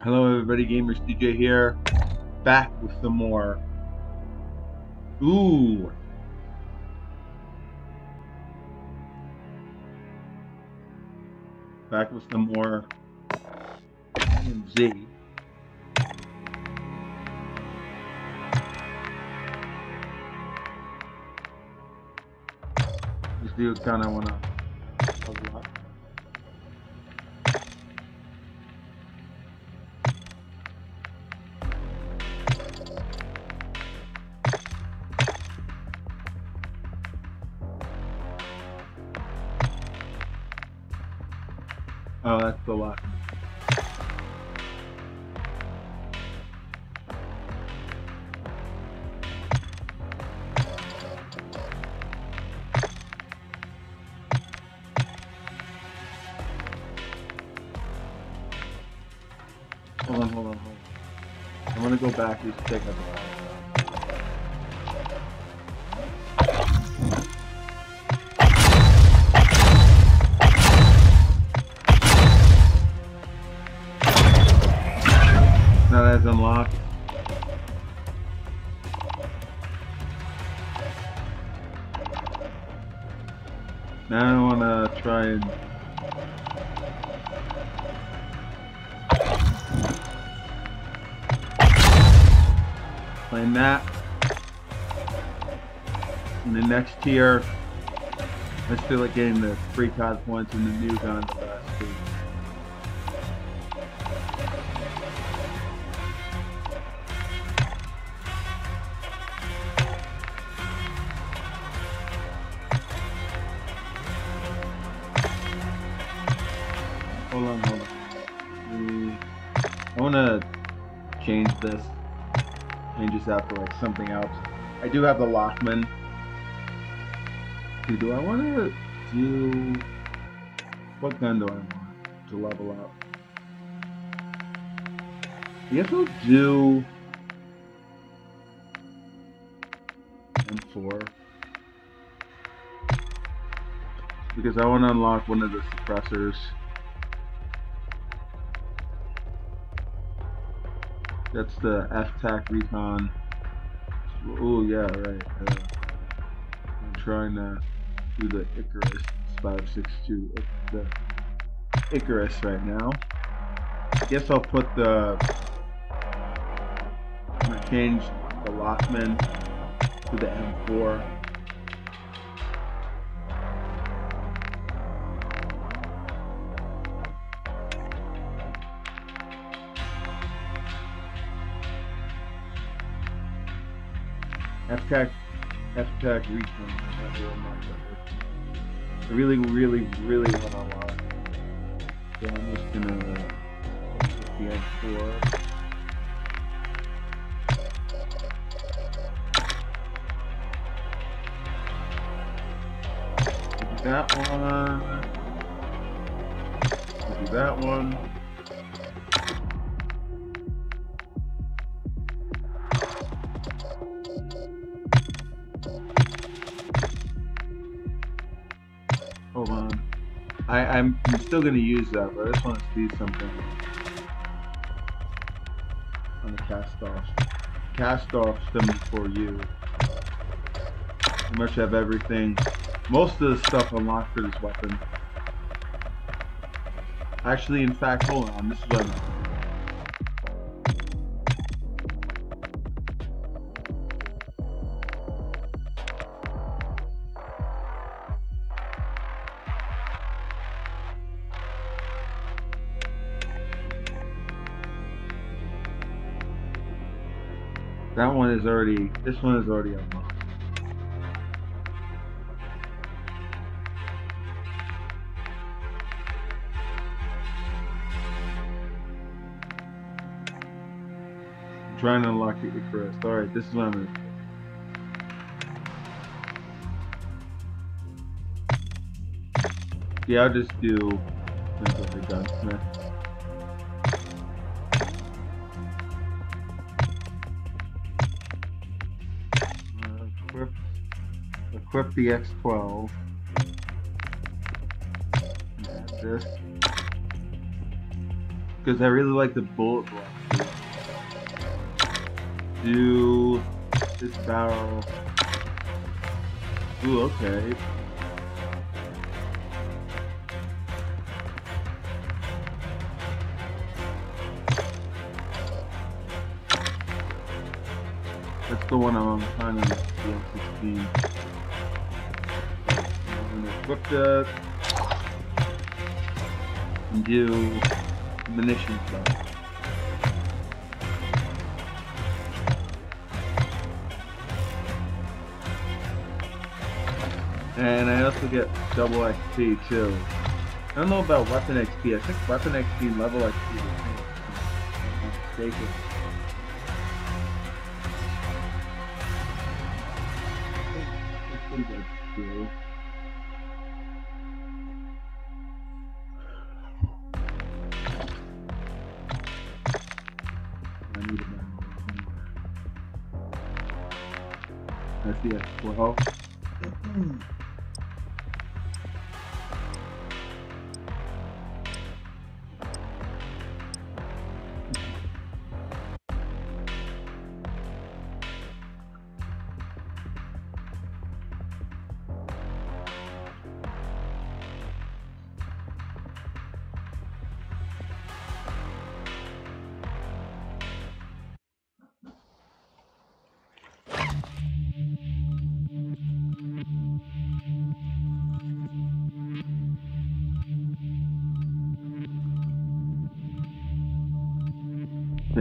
Hello everybody, Gamers CJ here, back with some more. Ooh. Back with some more Z. This dude kind of wanna the lock. Hold on, hold on, hold on. I'm gonna go back and check out tier, I feel like getting the free card points and the new guns last week. Hold on, hold on. I wanna change this. Change this out for like something else. I do have the Lachmann. Do I wanna do what gun do I want to level up? I guess I'll do M4 because I want to unlock one of the suppressors. That's the F-TAC Recon. Oh yeah, right. Uh, I'm trying to do the Icarus 562, Ic- the Icarus right now. I guess I'll put the. I'm gonna change the Lachmann to the M4. F-TAC Recon. that. I really, really, really want to unlock. So I'm just gonna put the M4. That one. Do that one. I'm, still gonna use that, but I just want to see something on the Kastov. Cast off 74U. Pretty much have everything. Most of the stuff unlocked for this weapon. Actually, in fact, hold on. This is what is already. This one is already unlocked. I'm trying to unlock it. Icarus. Alright, this is what I'm gonna do. Yeah, I'll just do gunsmith. Equip the X12. Add this. Because I really like the bullet block. Do this barrel. Ooh, okay. That's the one I'm trying to M16. I'm gonna equip that uh, and do munitions stuff. And I also get double XP too. I don't know about weapon XP. I think weapon XP and level XP are the same.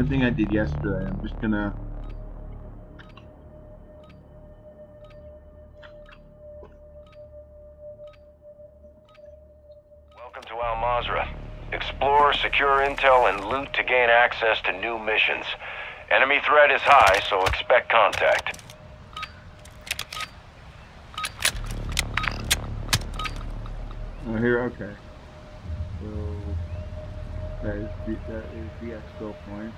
Same thing I did yesterday. I'm just gonna. Welcome to Al. Explore, secure intel, and loot to gain access to new missions. Enemy threat is high, so expect contact. Oh, here, okay. So that is the, that is the expo point.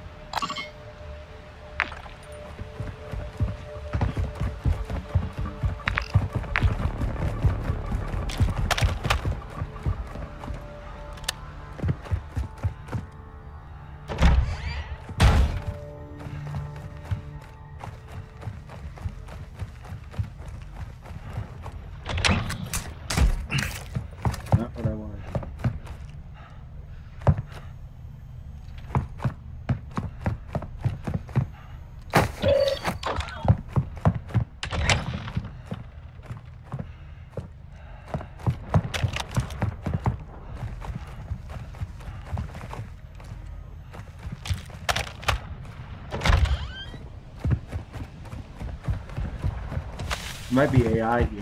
Might be AI here.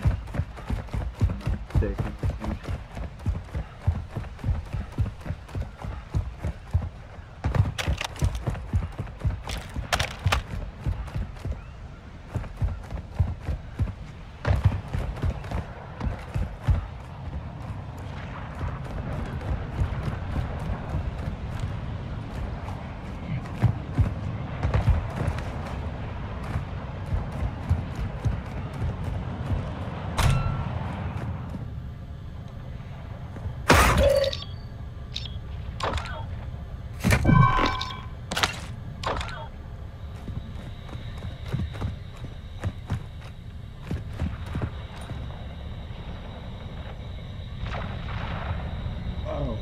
if I'm not mistaken. Oh.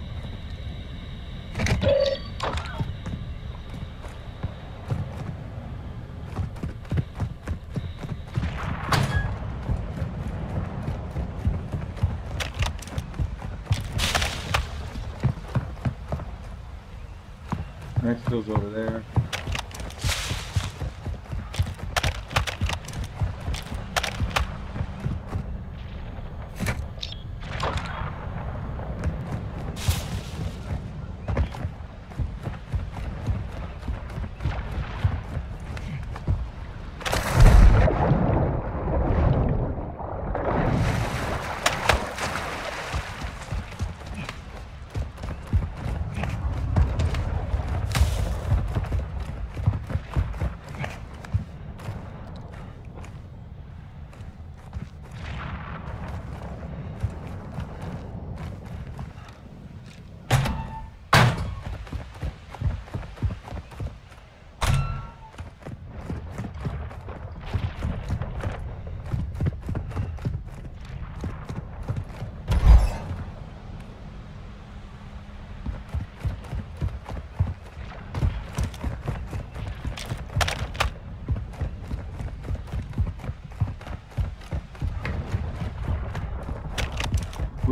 Next goes over there.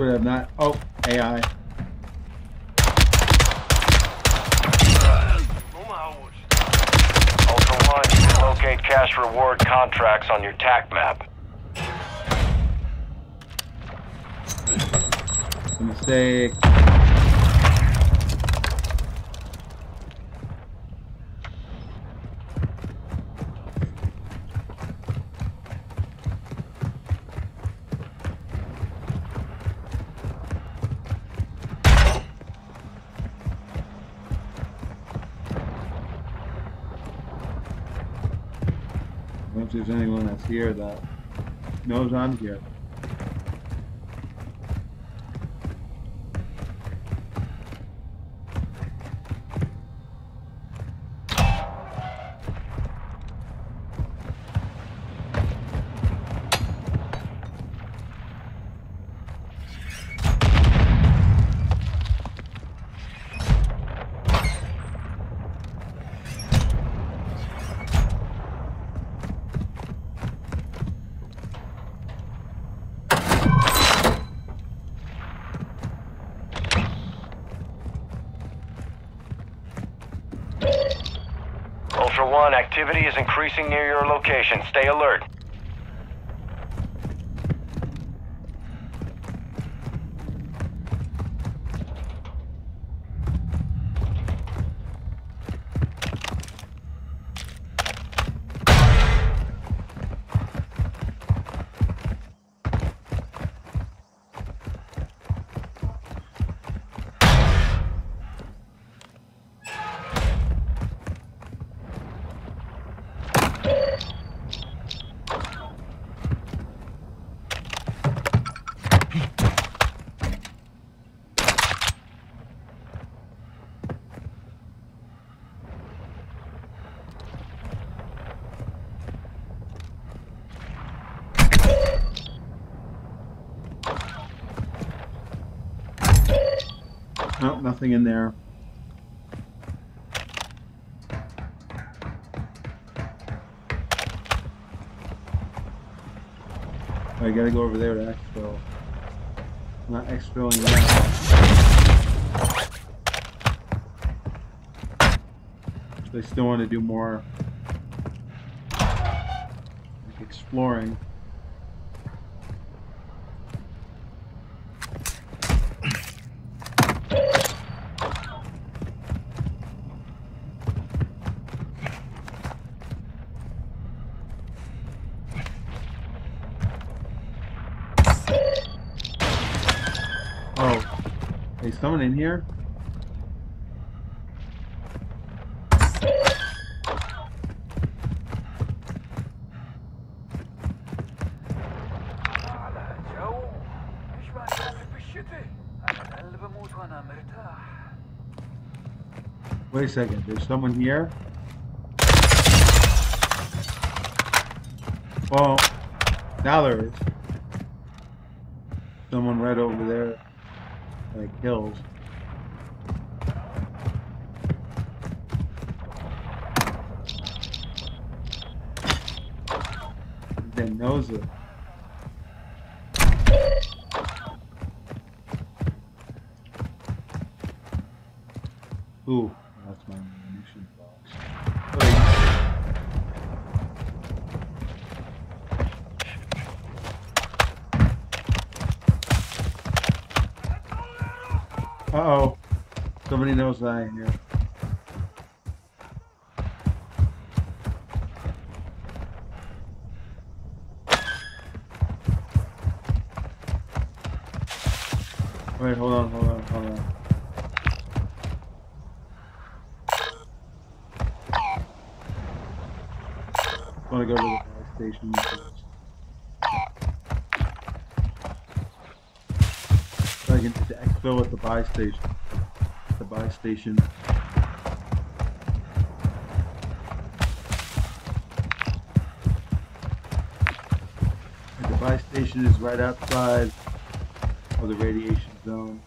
Would have not. Oh, AI. Ultra One, you can locate cash reward contracts on your TAC map. Mistake. I don't know if there's anyone that's here that knows I'm here. Activity is increasing near your location. Stay alert. In there. I gotta go over there to exfil. Not exfilling that. They still want to do more like exploring. Oh, hey, someone in here? Wait a second, there's someone here? Well, now there is. Someone right over there like hills. Then knows it. Ooh, that's my ammunition box. Wait. Uh-oh. Am here. Wait, hold on, hold on, hold on. To go to the gas station. first. So I can exfil at the buy station. Station. The buy station is right outside of the radiation zone.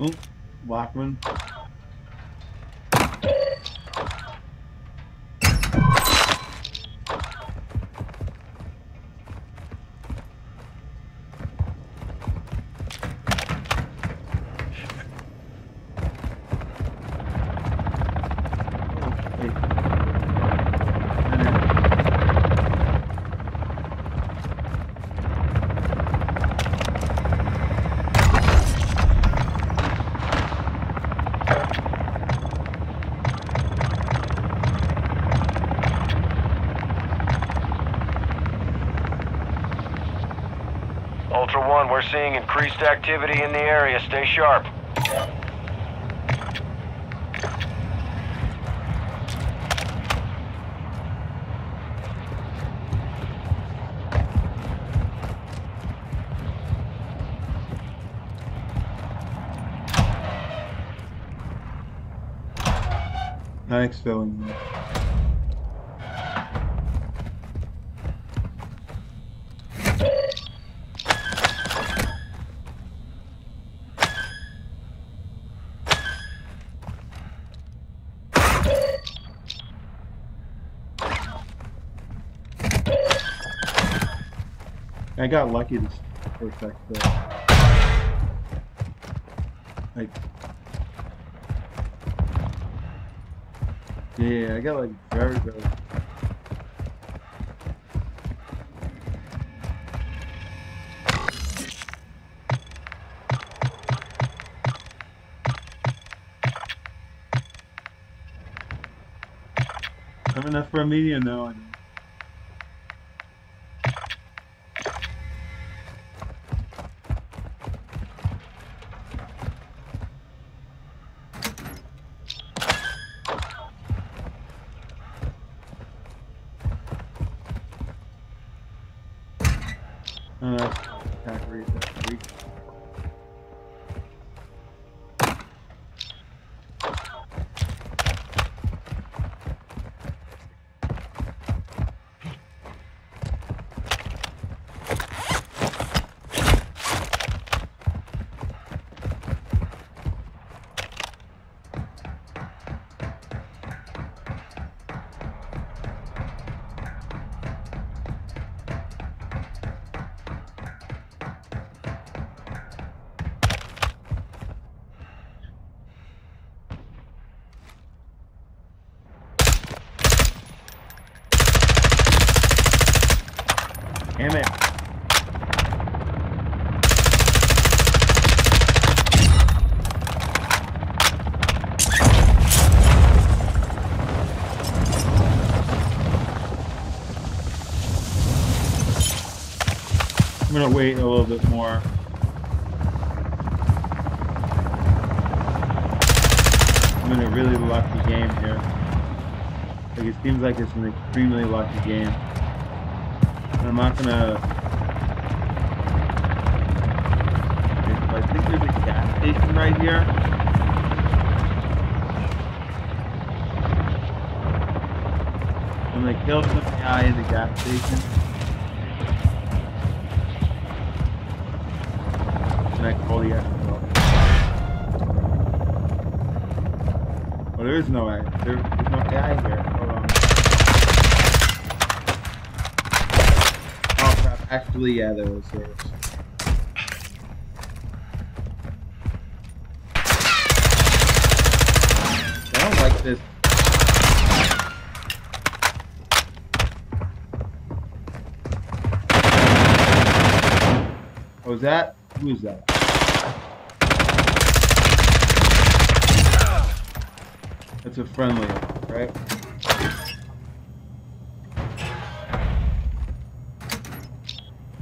Oh, Lachmann. Increased activity in the area. Stay sharp. Thanks, filling I got lucky this perfect the like yeah, I got like very very Coming up for a medium now. I know. Wait a little bit more. I'm in a really lucky game here. Like it seems like it's an extremely lucky game. I'm not gonna. I think there's a gas station right here. I'm gonna kill some guy in the gas station. I call the there is no there, there's no guy here. Hold on. Oh crap! Actually, yeah, there was. There was. I don't like this. Oh, is that? Who is that? That's a friendly, right?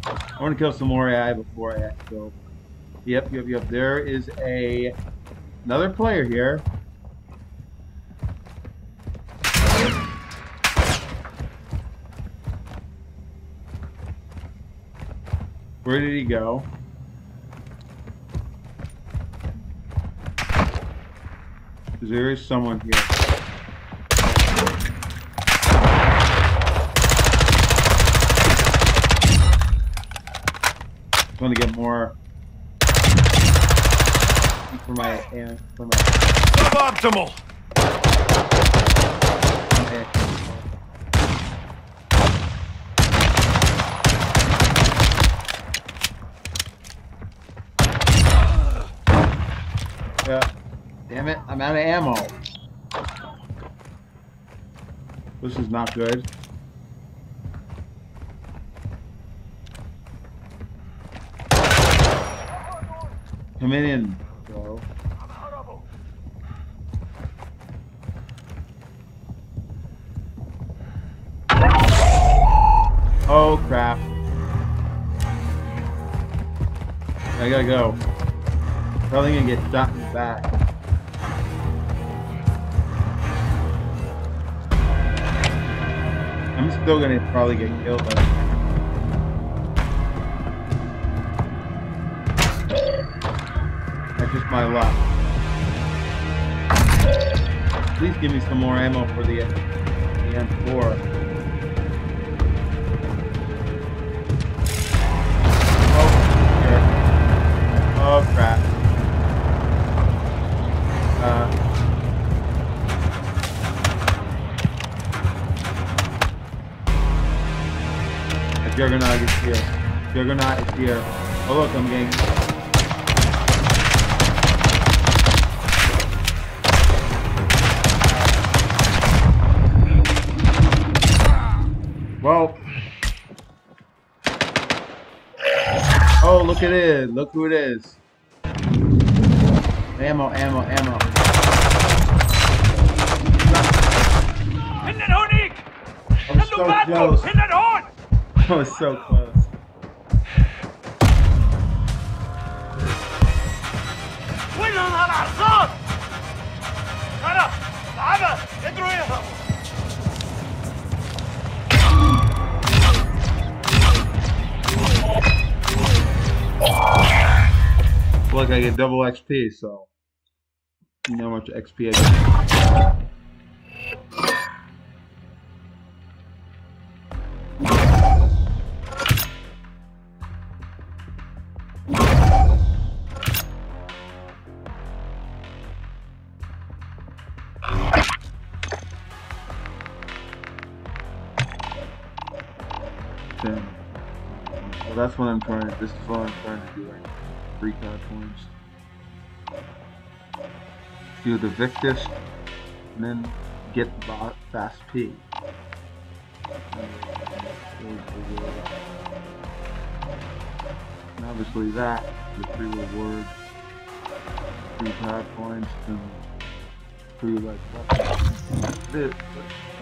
I want to kill some more AI before I go. Yep, yep, yep. There is a another player here. Where did he go? There is someone here. Just want to get more. for my uh, for my. Suboptimal! Yeah. Damn it, I'm out of ammo. This is not good. Come in, bro. Oh crap. I gotta go. Probably gonna get shot in the back. I'm still gonna probably get killed by That's just my luck. Please give me some more ammo for the, the M4. Oh. Oh, crap. Juggernaut is here. Juggernaut is here. Oh look, I'm getting Well. Oh, look at it. Look who it is. Ammo, ammo, ammo. I was so close. That was so close. Look, I get double XP, so you know how much XP I get. Trying. This is what I'm trying to do right now. Three card points. Do the Victus, and then get the fast P. And obviously that, the three rewards, three card points, and three like weapons. It.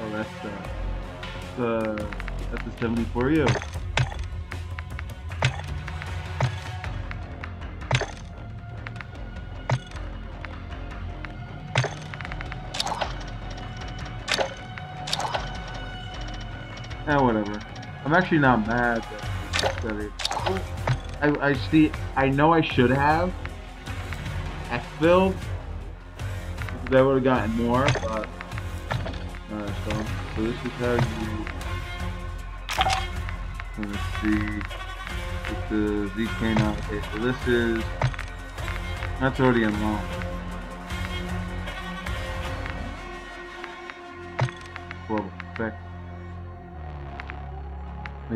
Oh, that's uh, the that's the 74 you. I'm actually not mad that. I, I see. I know I should have X build. Because I would have gotten more, but. Alright, so, so this is how you. Let's see. It's the ZK now. Okay, so this is. That's already unlocked.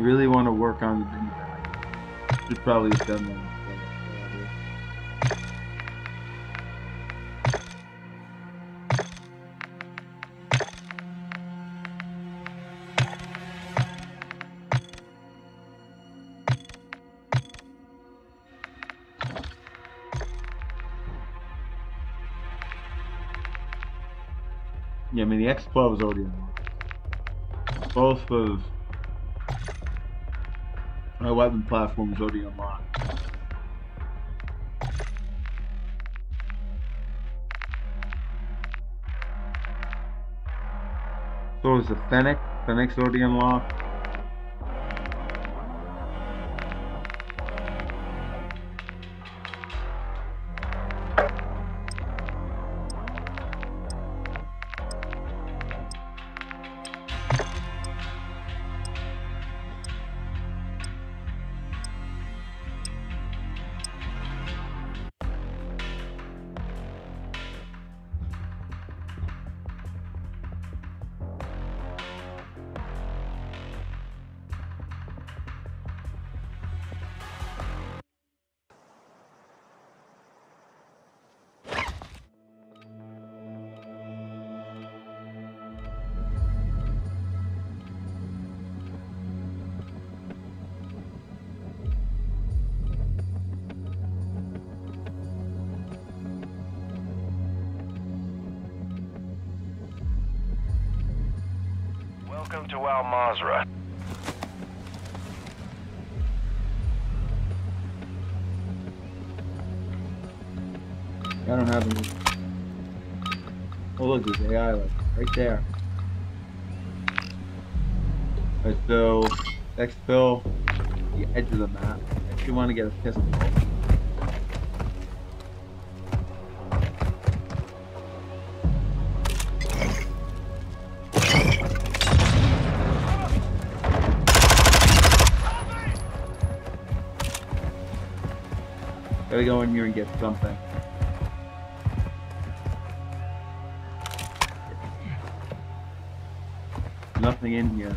Really want to work on the bag. Should probably have done that. Yeah, I mean the X12 is already unlocked. Both of my weapon platform is already unlocked. So is the Fennec. Fennec's already unlocked. Welcome to Al Mazrah. I don't have any. Oh look, there's AI like right there. Alright, so next fill the edge of the map. I actually want to get a pistol. Go in here and get something. Nothing in here.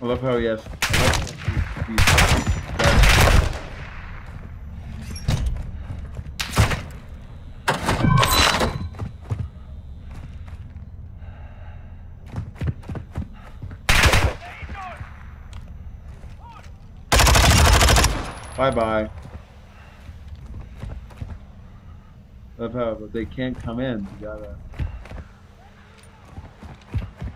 I love how he has. I love how he- he's- Bye bye. Love how, they can't come in. You gotta.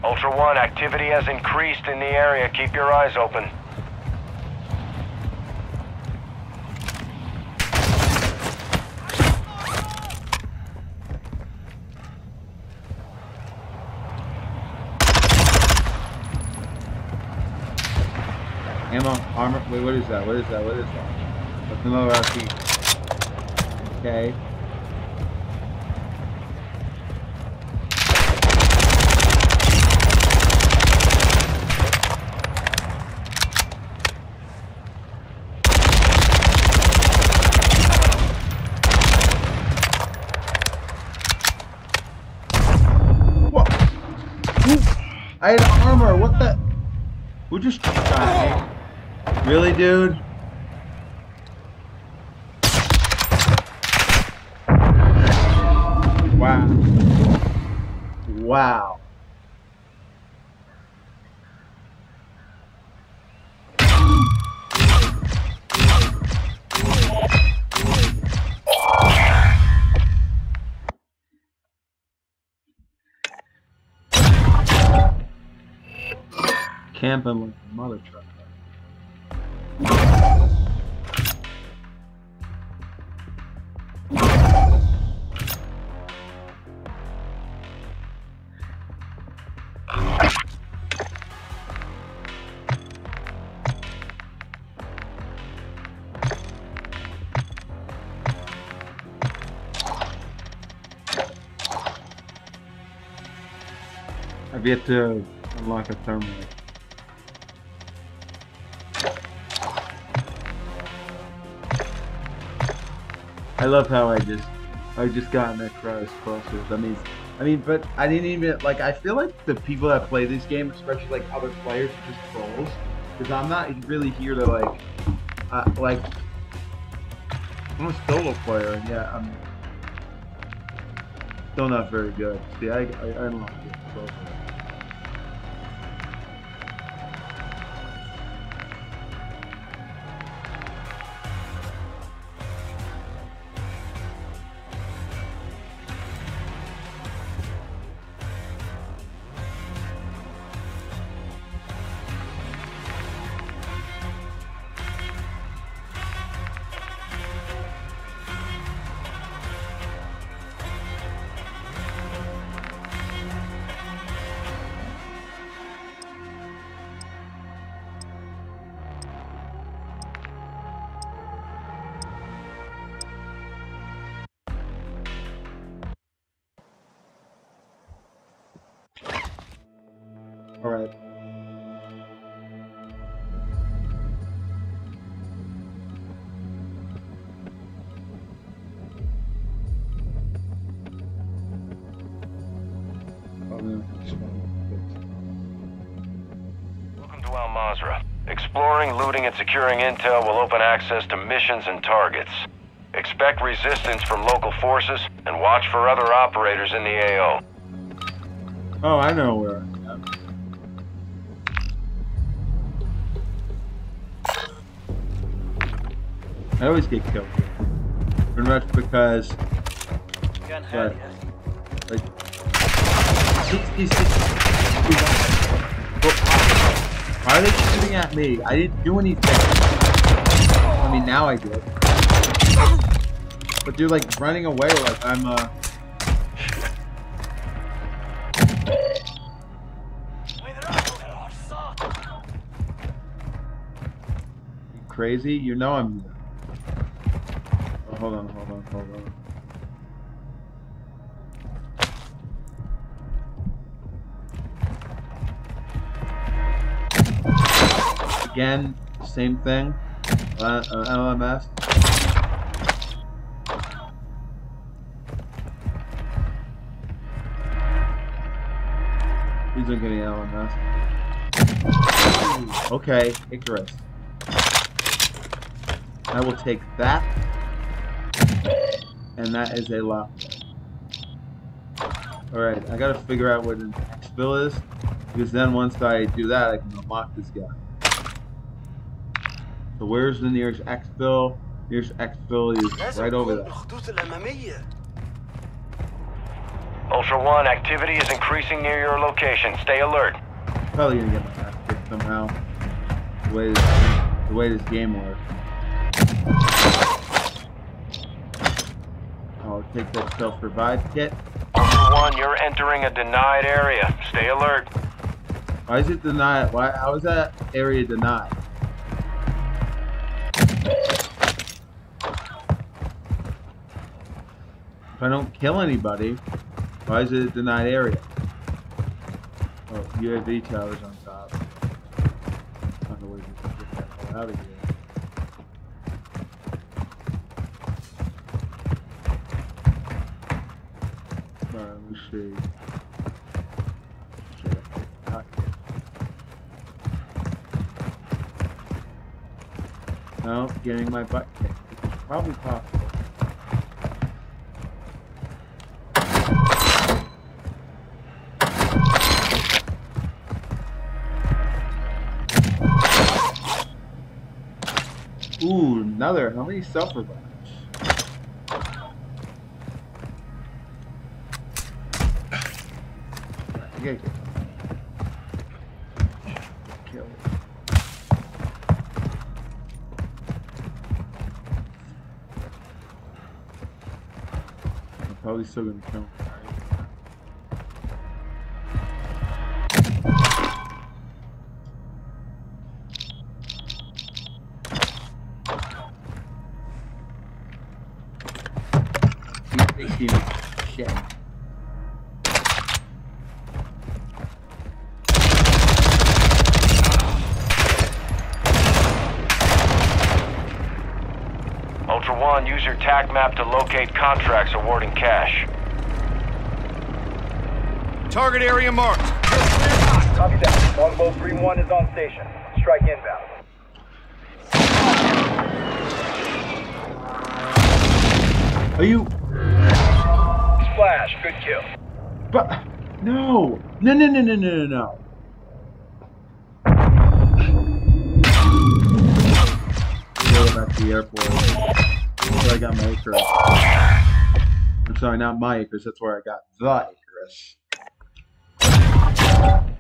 Ultra One, activity has increased in the area. Keep your eyes open. Ammo, armor. Wait, what is that? What is that? What is that? That's another RP. Okay. I had armor. What the? Who just shot me? Really, dude? Wow. Wow. Camping like I've yet to unlock a thermite. I love how I just I just got in that crowd crossers. I mean, I mean, but I didn't even like. I feel like the people that play this game, especially like other players, just trolls. Because I'm not really here to like, uh, like. I'm a solo player, yeah, I'm still not very good. See, I I, I know. how Collecting and securing intel will open access to missions and targets. Expect resistance from local forces and watch for other operators in the AO. Oh, I know where I always get killed. Pretty much because... Gun like, eh? like... 66 are they shooting at me? I didn't do anything. I mean, now I did. But they're like running away like I'm uh. You crazy? You know I'm. Oh, hold on, hold on. Again, same thing. Uh, uh, LMS. Are getting LMS. Okay, Icarus. I will take that. And that is a lock. Alright, I gotta figure out what an exfil is. Because then once I do that, I can unlock this guy. So where's the nearest exfil? Nearest exfil is right over there. Ultra One, activity is increasing near your location. Stay alert. Probably gonna get my ass kicked somehow. The way this, the way this game works. I'll take that self-revive kit. Ultra One, you're entering a denied area. Stay alert. Why is it denied? Why? How is that area denied? If I don't kill anybody, why is it a denied area? Oh, UAV towers on top. Find a way to get that hell out of here. Alright, let me see. I. No, getting my butt kicked. Which probably possible. Another. How many self revives? Okay. Kill. I'm probably still gonna kill. Use your TAC map to locate contracts awarding cash. Target area marked. Copy that. Longbow 3-1 is on station. Strike inbound. Are you? Splash. Good kill. But no, no, no, no, no, no, no, no. Go back to the airport. I got my Icarus. I'm sorry, not my Icarus. That's where I got the Icarus.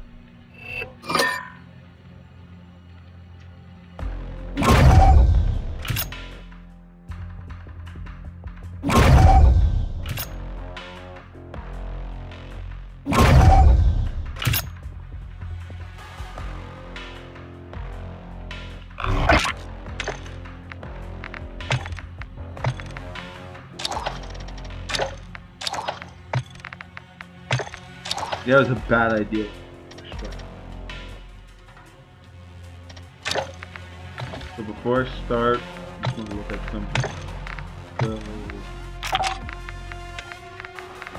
That was a bad idea. So before I start, I just to look at something. So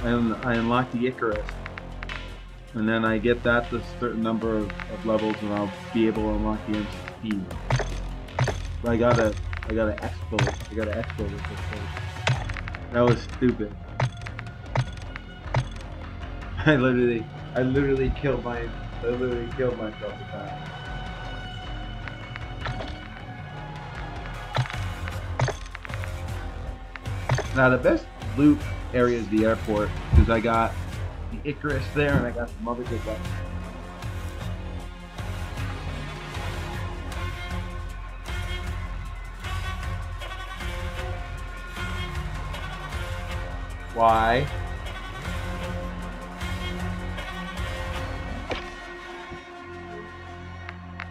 I, I unlock the Icarus, and then I get that to a certain number of, of levels, and I'll be able to unlock the M16. But I gotta, I gotta expo, I gotta expo this first. That was stupid. I literally, I literally killed my, I literally killed myself with that. Now the best, loot area is the airport because I got the Icarus there and I got some other good weapons. Why?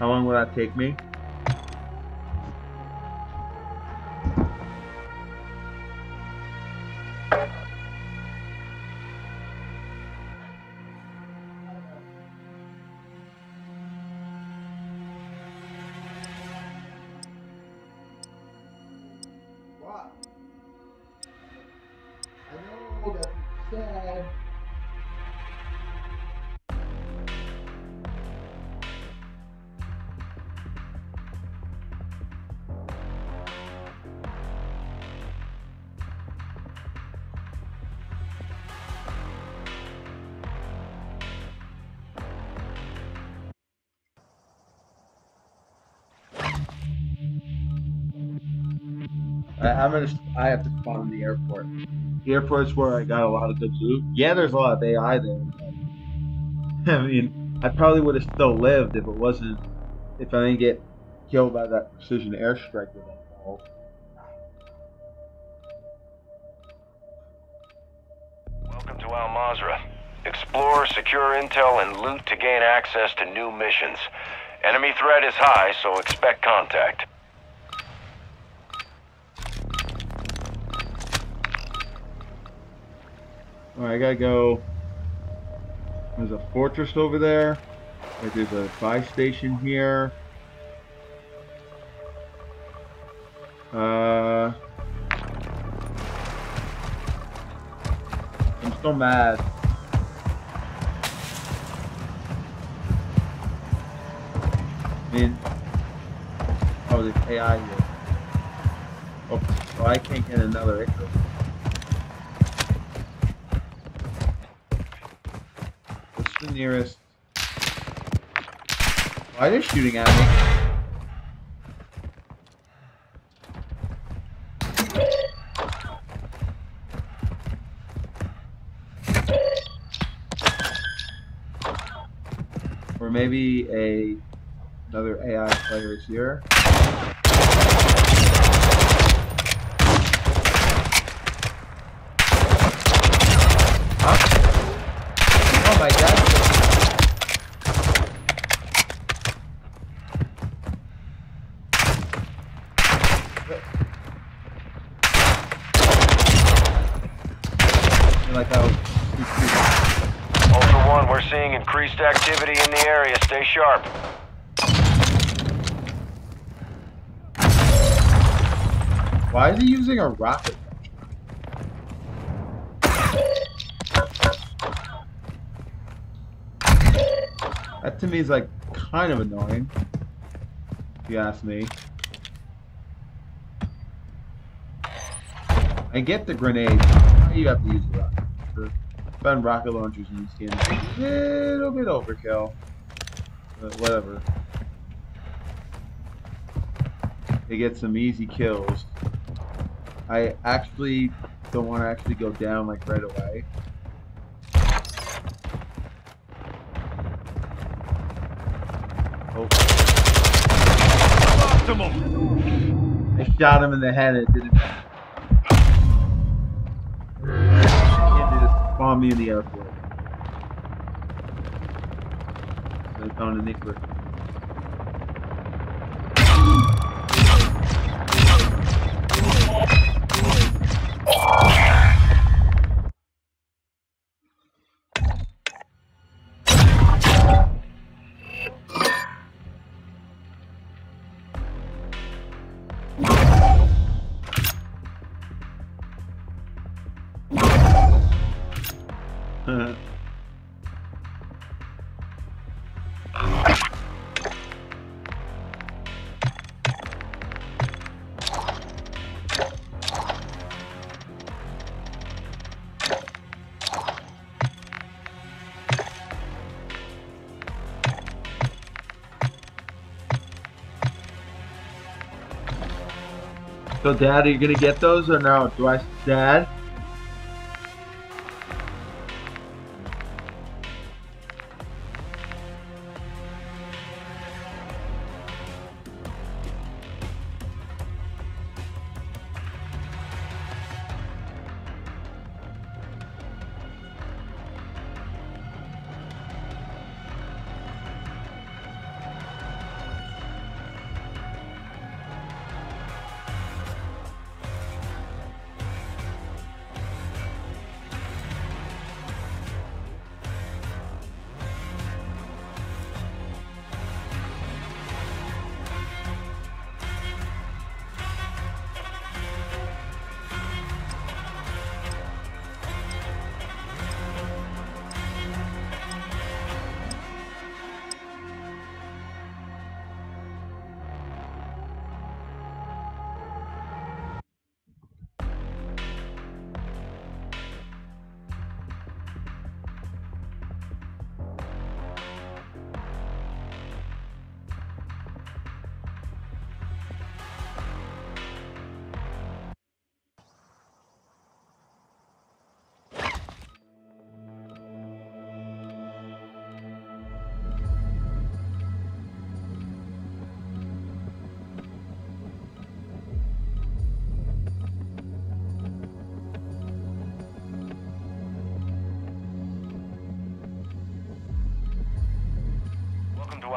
How long will that take me? I have to spawn in the airport. The airport's where I got a lot of good loot. Yeah, there's a lot of AI there. I mean, I probably would have still lived if it wasn't. If I didn't get killed by that precision airstrike that I called. Welcome to Al Mazrah. Explore, secure intel, and loot to gain access to new missions. Enemy threat is high, so expect contact. Alright, I gotta go. There's a fortress over there. There's a buy station here. Uh, I'm still mad. I mean, oh, there's AI here. Oh, oh I can't get another Icarus. What's the nearest? Why are they shooting at me? Or maybe a another AI player is here. Huh? Oh my god. You're like, oh, Ultra One, we're seeing increased activity in the area. Stay sharp. Why is he using a rocket? That to me is like kind of annoying. If you ask me. I get the grenade. Why do you have to use a rocket launcher? Found rocket launchers in these games. A little bit overkill. But whatever. They get some easy kills. I actually don't want to actually go down like right away. Oh, Optimal. I shot him in the head it didn't matter. Can't they just spawn me in the airport? I found a Nicholas. So, Dad, are you gonna get those or no? Do I, Dad?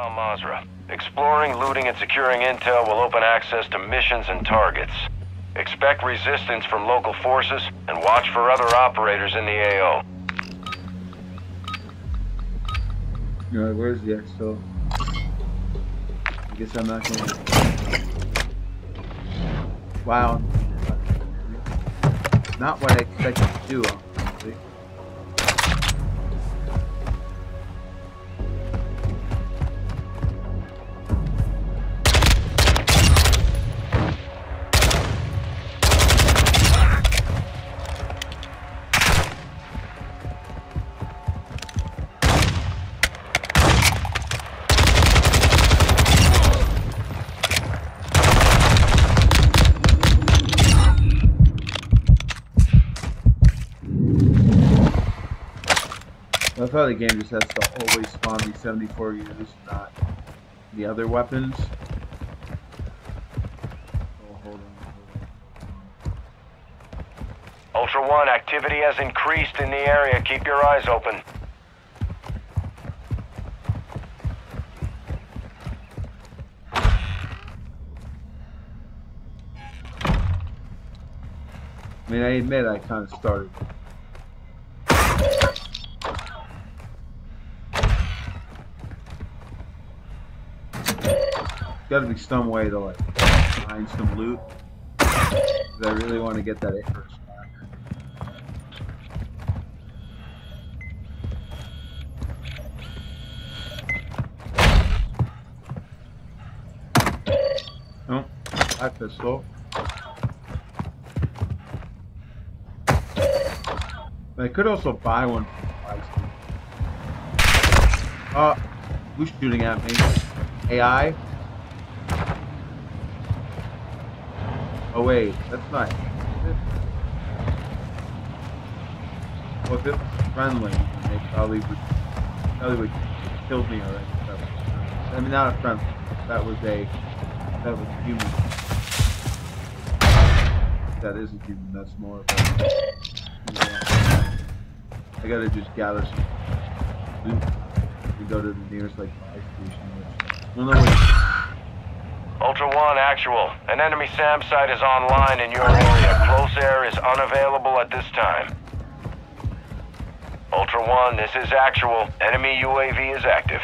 Al Mazrah. Exploring, looting, and securing intel will open access to missions and targets. Expect resistance from local forces and watch for other operators in the AO. Alright, where's the exfil? I guess I'm not gonna. Wow. Not what I expected to do, thought the game just has to always spawn these 74 units, not the other weapons. Oh, hold on, hold Ultra One, activity has increased in the area. Keep your eyes open. I mean, I admit I kind of started. Got to be some way to like find some loot. I really want to get that Icarus back. Oh, that pistol. I could also buy one. Uh, who's shooting at me? AI? Oh wait, that's not. Well, if it was friendly, they probably would probably would kill me already. Was- I mean, not a friendly. That was a that was human. That is a human. That's more of a. Yeah. I gotta just gather some loot to go to the nearest like buy station. Which, well, no, wait. Ultra One, actual. An enemy SAM site is online in your area. Close air is unavailable at this time. Ultra One, this is actual. Enemy UAV is active.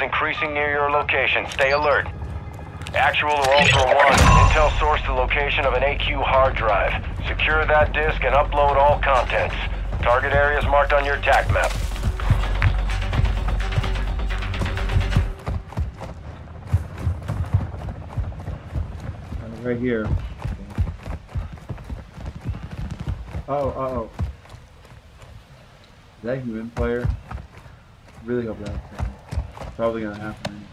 Is increasing near your location. Stay alert. Actual to Ultra One, intel sourced the location of an AQ hard drive. Secure that disk and upload all contents. Target areas marked on your TAC map. Uh, right here. Oh, oh, oh. Is that human player? Really hope that's probably gonna happen. anyway.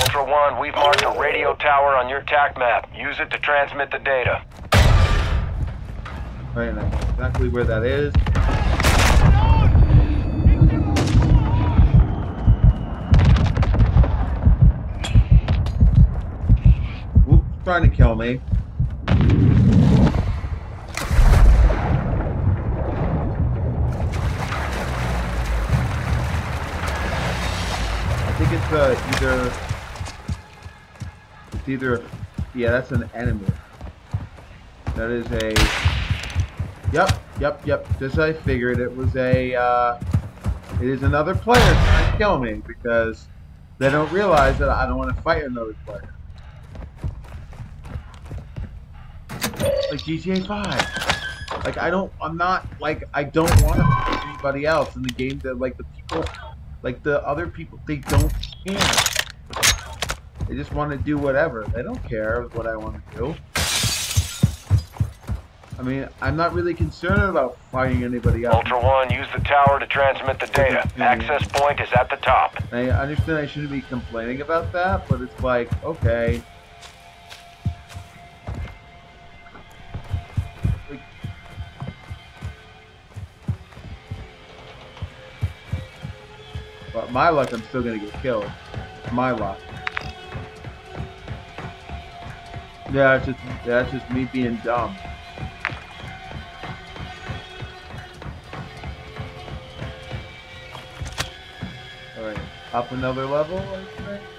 Ultra One, we've marked a radio tower on your TAC map. Use it to transmit the data. Right, and exactly where that is. Oops, trying to kill me. I think it's uh, either it's either yeah, that's an enemy. That is a Yep, yep, yep. Just as I figured, it was a. Uh, it is another player trying to kill me because they don't realize that I don't want to fight another player. Like GTA 5. Like I don't. I'm not like I don't want to fight anybody else in the game. That like the people, like the other people, they don't care. They just want to do whatever. They don't care what I want to do. I mean, I'm not really concerned about fighting anybody else. Ultra One, use the tower to transmit the data. Access point is at the top. I understand I shouldn't be complaining about that, but it's like, okay. But my luck, I'm still gonna get killed. My luck. Yeah, it's just yeah, just me being dumb. Alright, up another level, I think.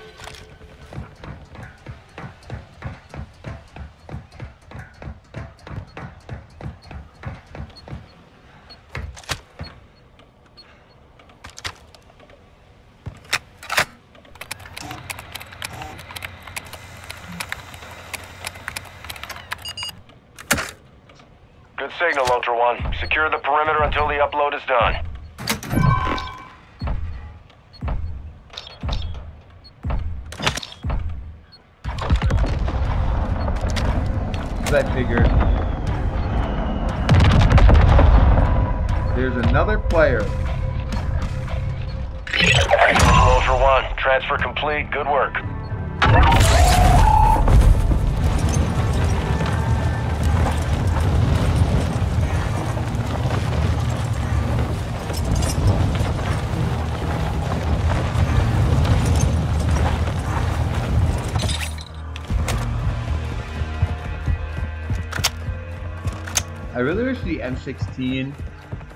16,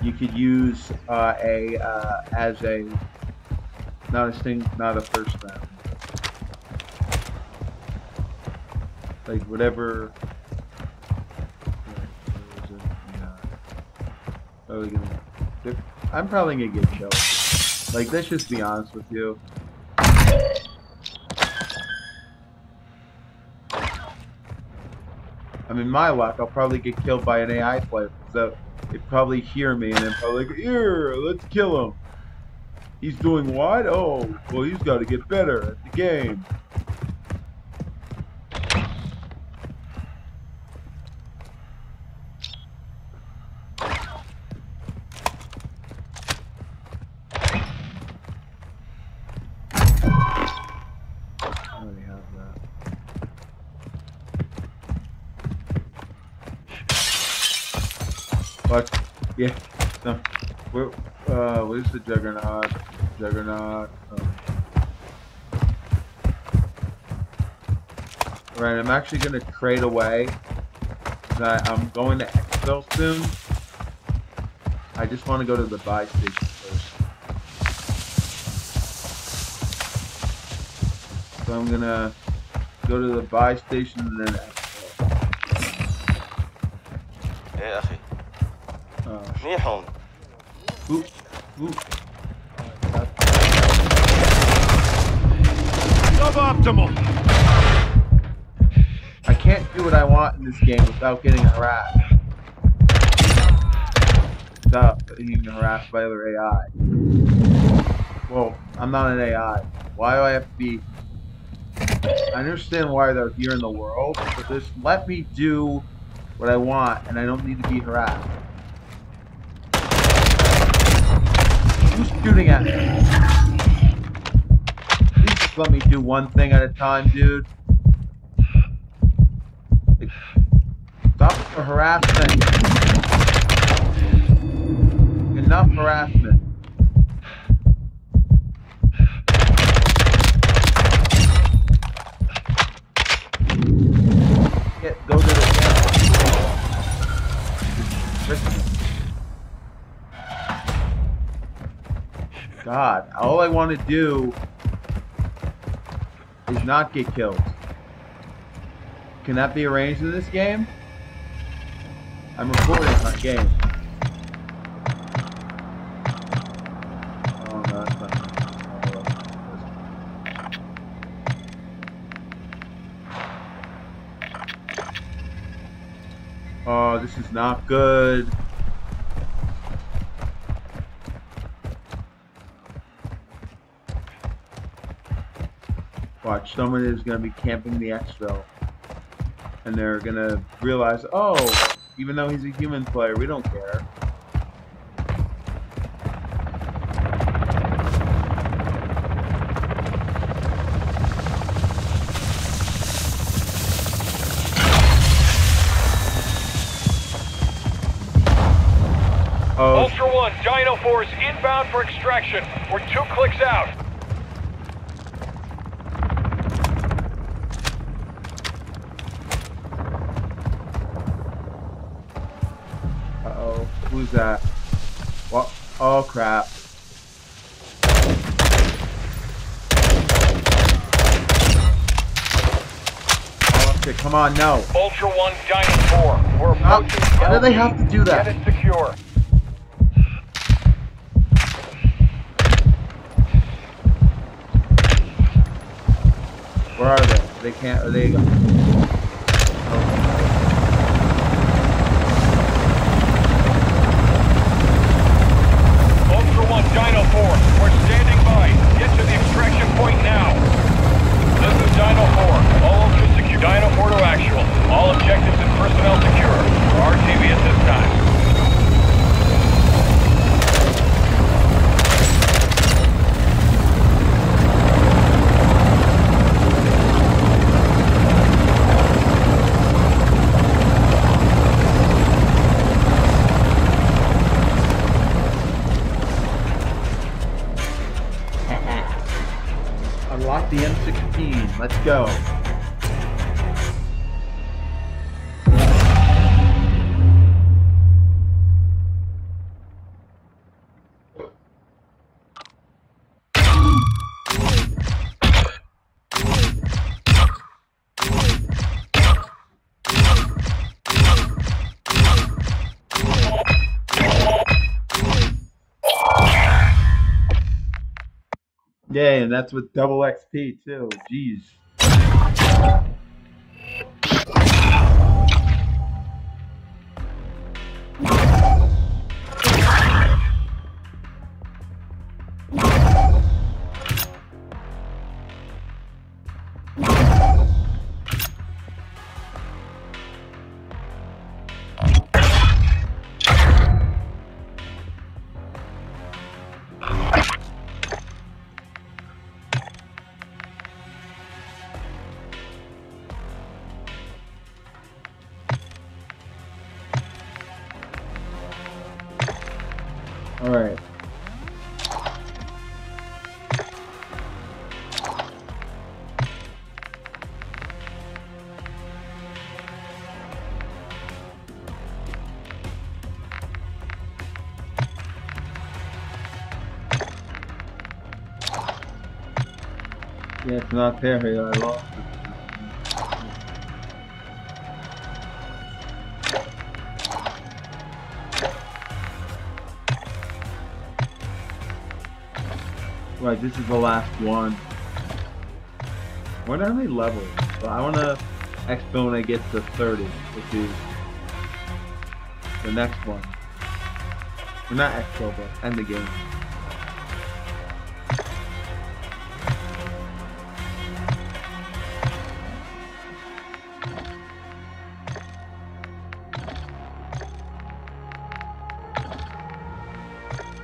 you could use uh, a uh, as a not a sting, not a first round. Like whatever. Gonna, I'm probably gonna get killed. Like, let's just be honest with you. I mean, my luck, I'll probably get killed by an AI player. So they probably hear me and then probably like, here, let's kill him. He's doing what? Oh, well, he's got to get better at the game. I already have that. What? Yeah. No. Where? Uh, where's the juggernaut? Juggernaut. Um. Right. I'm actually gonna trade away I, I'm going to Exfil soon. I just want to go to the buy station first. So I'm gonna go to the buy station and then Uh, منيحهم Oop, oop. Suboptimal. I can't do what I want in this game without getting harassed. Without being harassed by other AI. Well, I'm not an AI. Why do I have to be... I understand why they're here in the world, but just let me do what I want and I don't need to be harassed. Who's shooting at me? Please just let me do one thing at a time, dude. Stop the harassment. Enough harassment. God, all I want to do is not get killed. Can that be arranged in this game? I'm recording my game. Oh, no. Oh, this is not good. Someone is gonna be camping the exfil. And they're gonna realize, oh, even though he's a human player, we don't care. Oh, Ultra One, Dino Force inbound for extraction. We're that? What? Oh, crap. Oh, shit, come on, no. Ultra One, Dino Four. We're How, approaching. how do they have to do Get that? it secure. Where are they? They can't, are they... Yay, and that's with double XP too. Jeez. Not there here. I lost it. Right, this is the last one. What are they levels? So I want to expo when I get to 30, which is the next one. Well, not expo, but end the game.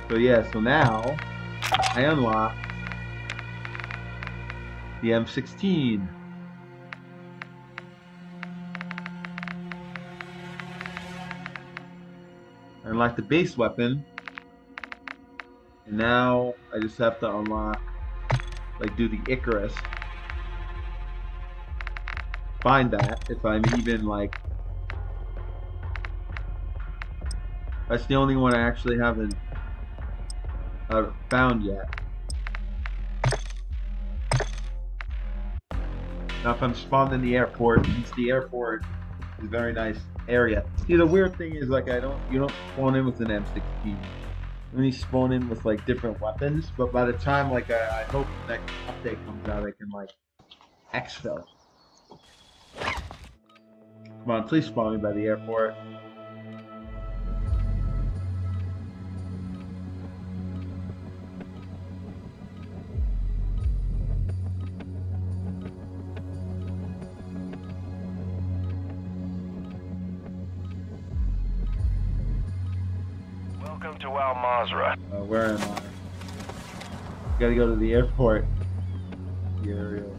So yeah, so now I unlock the M16. I unlock the base weapon. And now I just have to unlock, like do the Icarus. Find that, if I'm even like... That's the only one I actually haven't found yet. Now, if I'm spawned in the airport, since the airport is a very nice area. See, the weird thing is, like, I don't, you don't spawn in with an M16. You only spawn in with like different weapons. But by the time, like, I, I hope the next update comes out, I can like exfil. Come on, please spawn me by the airport. To Al Mazrah. Uh, where am I? Gotta go to the airport. The aerial.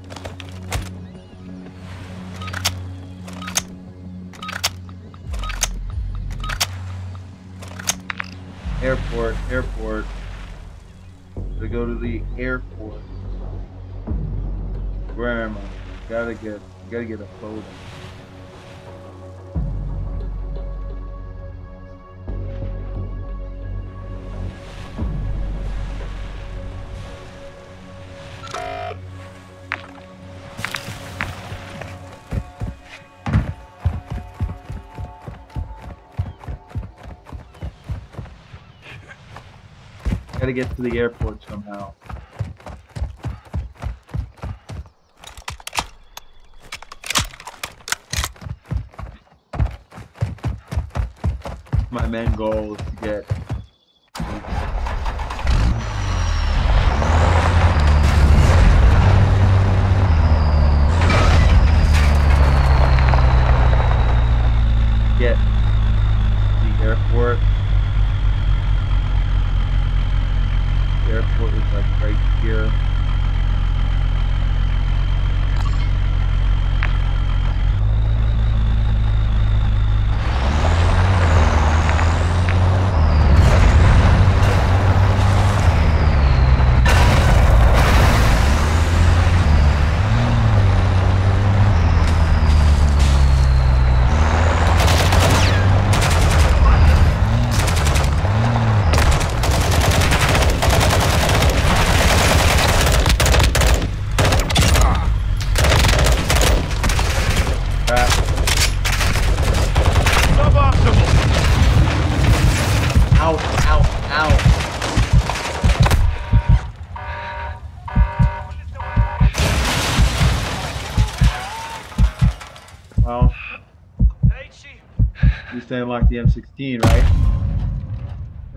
Airport, airport. Gotta go to the airport. Where am I? Gotta get, gotta get a photo. Gotta get to the airport somehow. My main goal is to get get the airport. The airport is like right here. Crap. Suboptimal. Ow, ow, ow. Well, stay unlock the M16, right?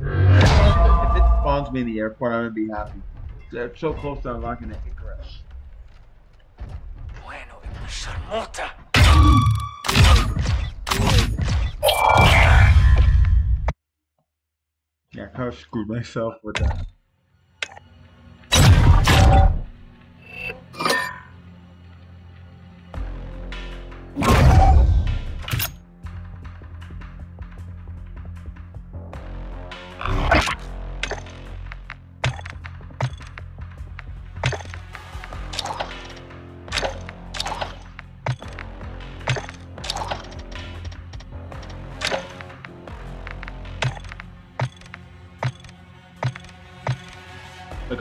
If it spawns me in the airport, I'm gonna be happy. They're so close to unlocking the Icarus. Bueno, Sharmota. Yeah, I kind of screwed myself with that.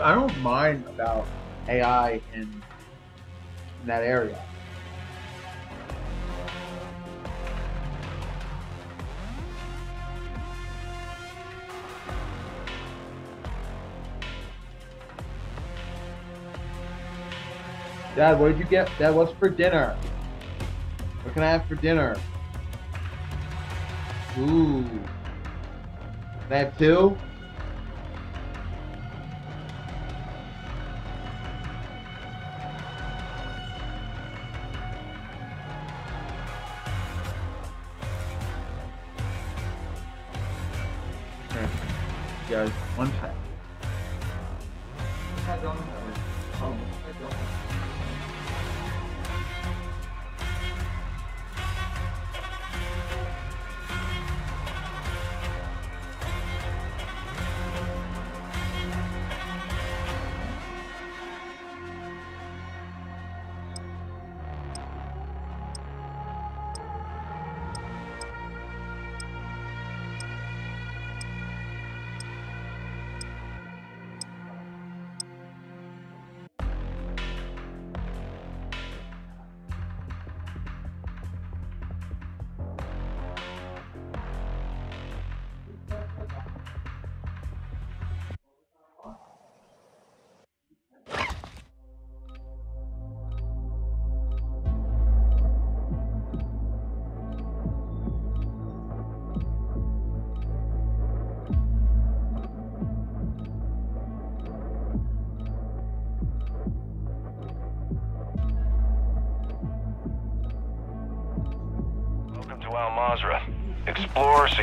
I don't mind about AI in, in that area. Dad, what did you get? Dad, what's for dinner? What can I have for dinner? Ooh. Can I have two?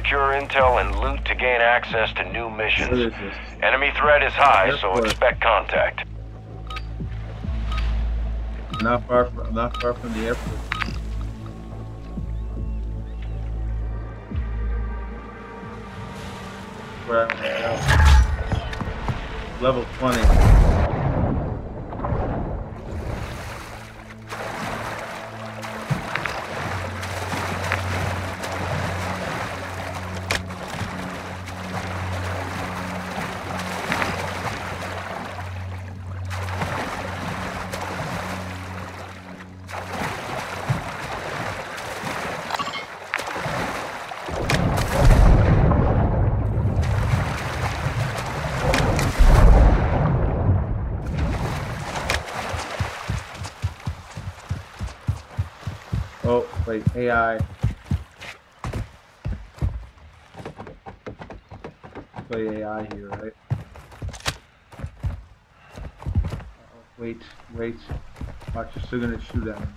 Secure intel, and loot to gain access to new missions. Enemy threat is high, so expect contact. Not far from not far from the airport. Where am I at? Level 20. Still gonna shoot at me.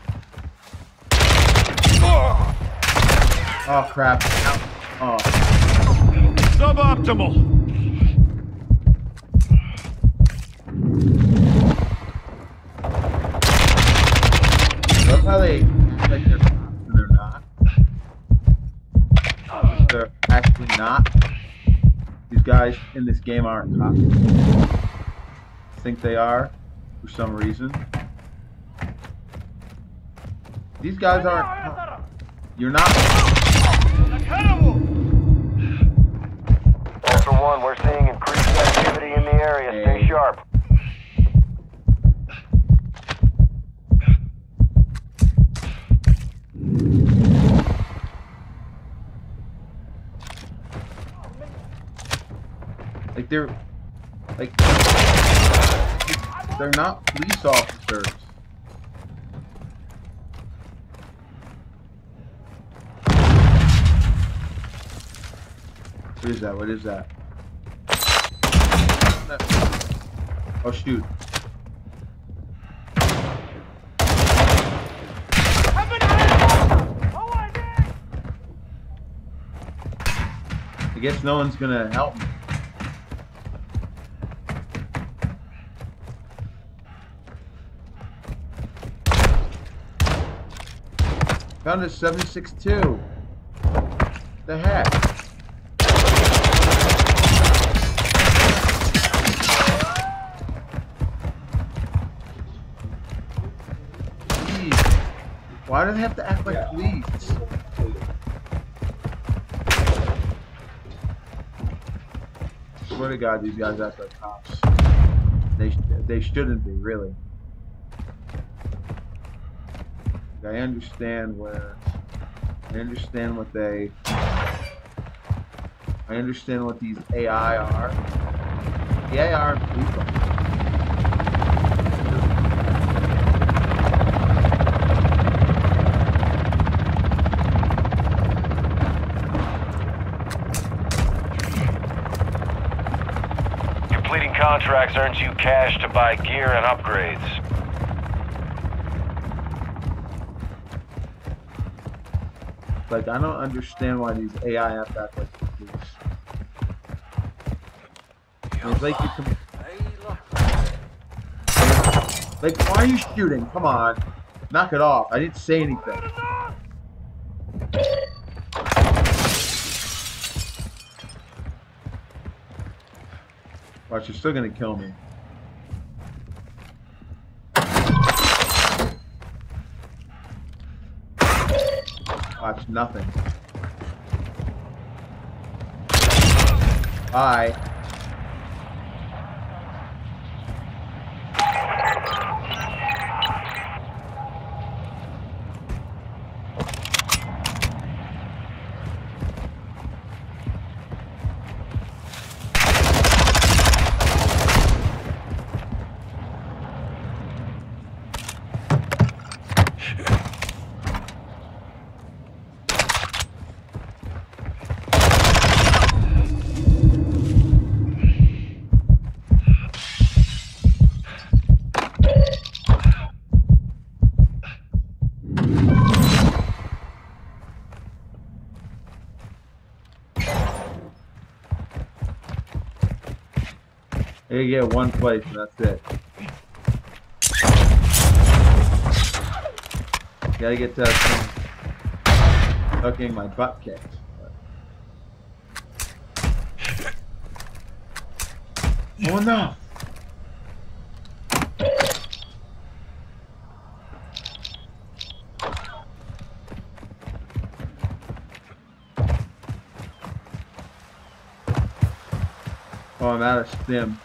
Oh crap. Oh, Suboptimal. love how they act like they're cops and they're not. They're actually not. These guys in this game aren't cops. Think they are for some reason. These guys aren't. You're not. Ultra One, we're seeing increased activity in the area. Stay sharp. Like they're. Like. They're not police officers. What is that? What is that? Oh shoot. I guess no one's gonna help me. Found a 762. The heck? Why do they have to act like police? Swear to God, these guys act like cops. They sh- they shouldn't be, really. I understand where. I understand what they. I understand what these AI are. The AI aren't police contracts earns you cash to buy gear and upgrades. Like I don't understand why these AI like police. It's like you can, like why are you shooting? Come on, knock it off. I didn't say anything. You're still gonna kill me. Watch nothing. Bye. I get one place and that's it. Gotta get to hooking my butt kicked. Oh no! Oh, I'm out of stim.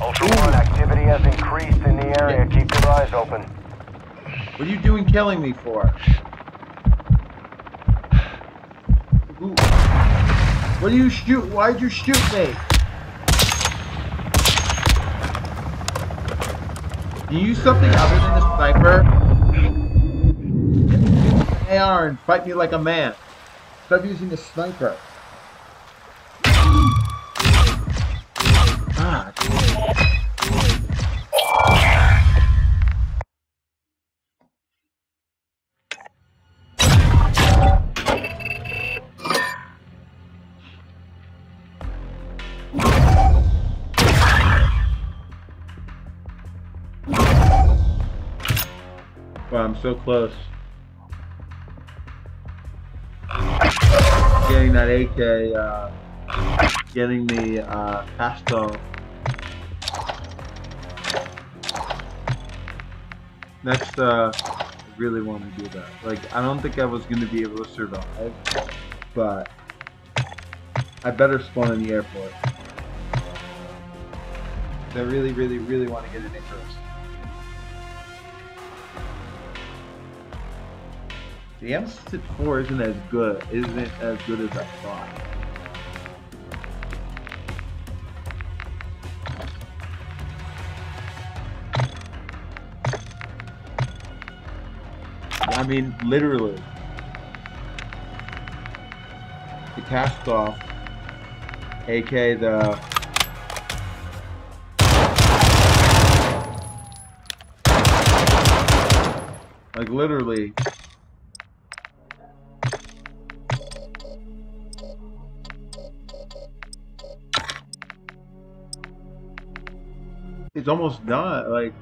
Ultra One, activity has increased in the area. Keep your eyes open. What are you doing killing me for? Who? What do you shoot? Why'd you shoot me? Can you use something other than a sniper? Get an AR and fight me like a man. Stop using a sniper. So close. Getting that AK, uh, getting the, uh. Next, uh, I really want to do that. Like, I don't think I was going to be able to survive, but I better spawn in the airport. I really, really, really want to get an Icarus. The M4 isn't as good, isn't as good as I thought. I mean, literally. The Kastov, AK the like literally almost done. Like,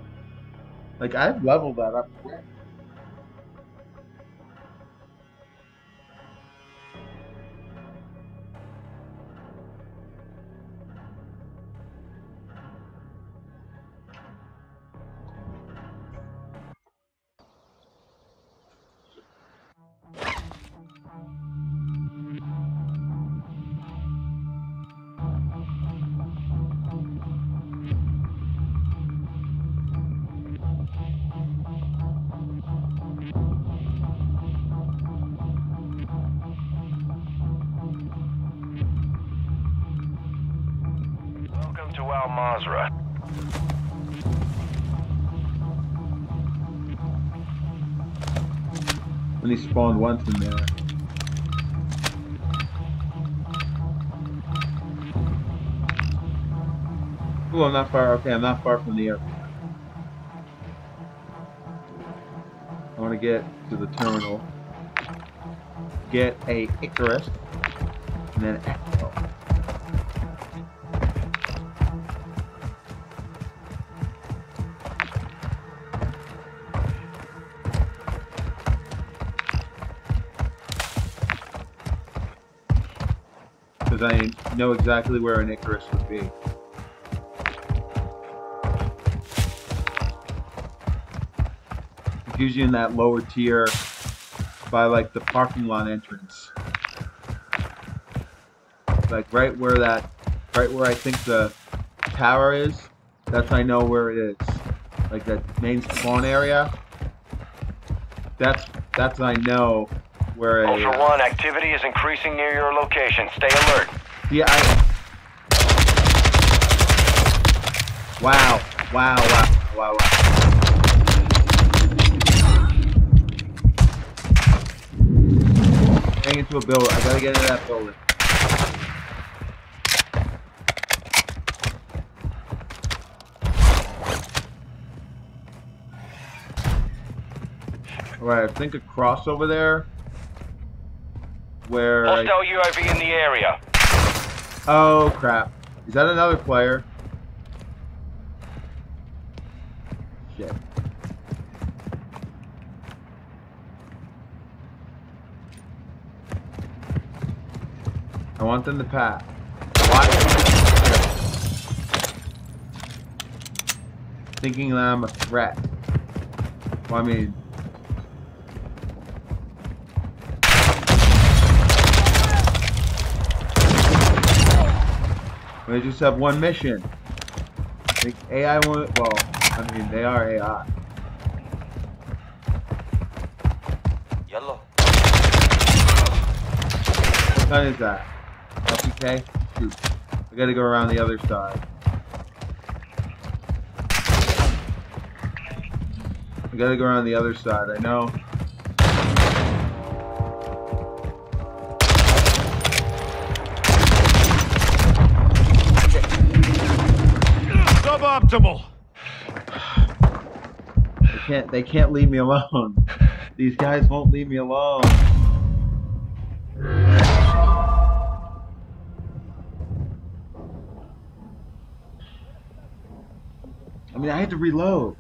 like I've leveled that up Mazrah. Only spawned once in there. Oh, I'm not far. Okay, I'm not far from the airport. I want to get to the terminal. Get a Icarus, and then know exactly where an Icarus would be. It's usually in that lower tier by like the parking lot entrance. Like right where that, right where I think the tower is, that's I know where it is. Like that main spawn area. That's, that's I know where. Ultra One, activity is increasing near your location. Stay alert. Yeah, I. Wow! Wow! Wow! Wow! Wow! Getting into a building. I gotta get into that building. Alright, I think across over there. where. I- Hostile UAV in the area. Oh crap! Is that another player? Shit. I want them to pass. Watch. Thinking that I'm a threat. Well, I mean, They just have one mission. Think AI won't, well, I mean, they are AI. Yellow. What gun is that? RPK? Shoot. I gotta go around the other side. I gotta go around the other side. I know Suboptimal. They can't they can't leave me alone. These guys won't leave me alone. I mean I had to reload.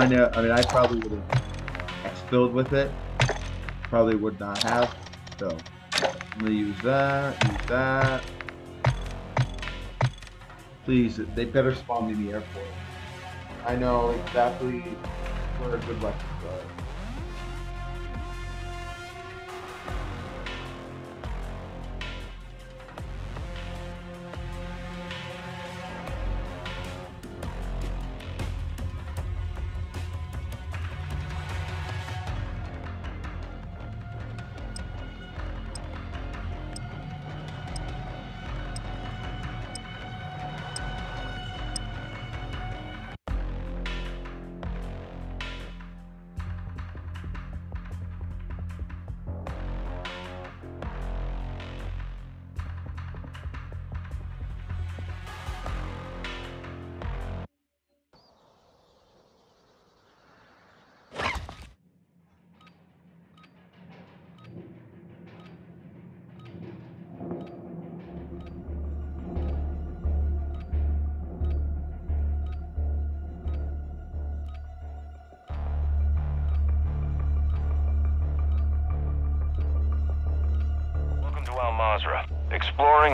I mean I probably would have expelled with it. Probably would not have. So I'm gonna use that, use that. Please, they better spawn me in the airport. I know exactly where a good weapons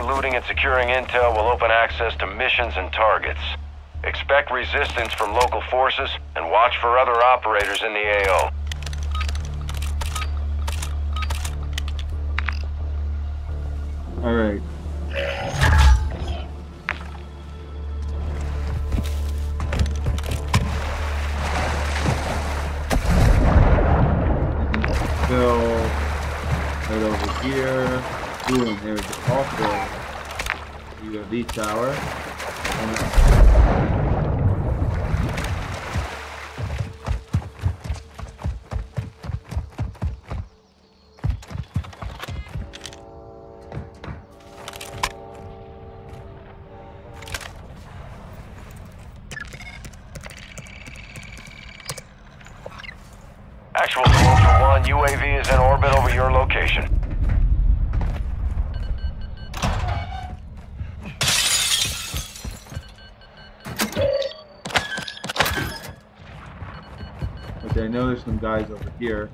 Looting, and securing intel will open access to missions and targets. Expect resistance from local forces and watch for other operators in the AO. Alright. Go One, UAV is in orbit over your location. Okay, I know there's some guys over here.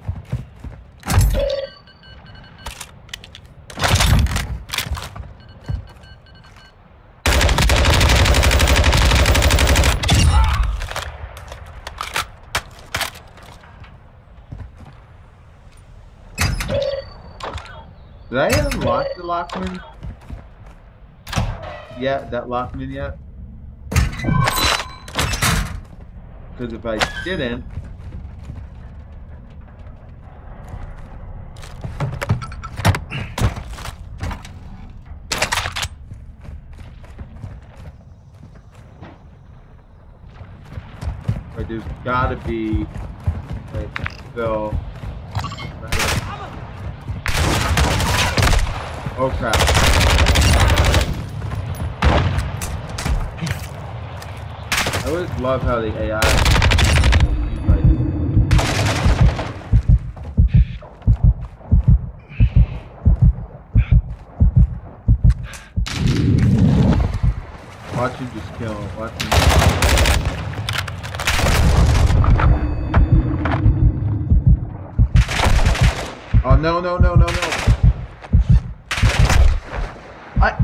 Did I unlock the Lachmann? Yeah, that Lachmann yet? Because if I didn't... But there's gotta be, like, so... Oh crap. I always love how the AI like Watch him just kill him. Watch him. Oh no no no no no! I.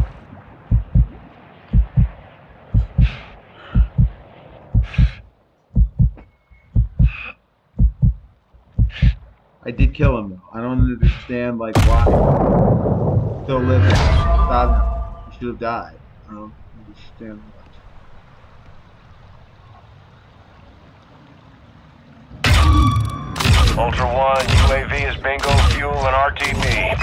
I did kill him though. I don't understand like why still living. Stop Should have died. I don't understand much. Ultra One, UAV is bingo fuel and RTB.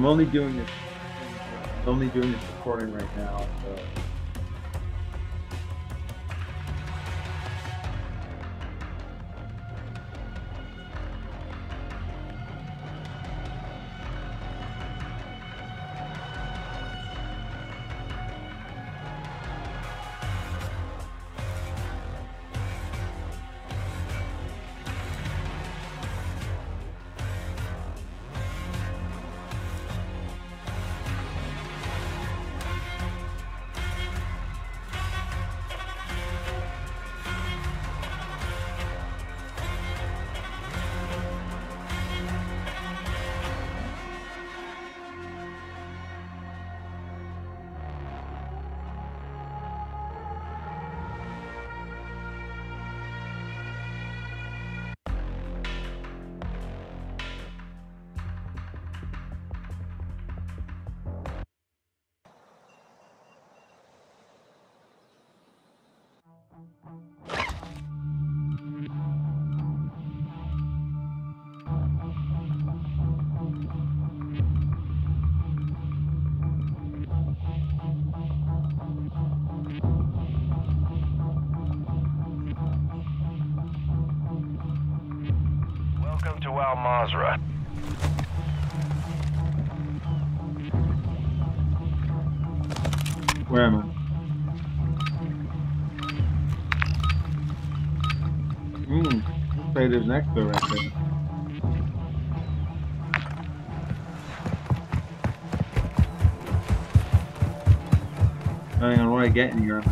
I'm only doing this. I'm only doing this recording right now. So. Al. Where am I? Mmm. Like there's an expo right there. Depending on what I get in here.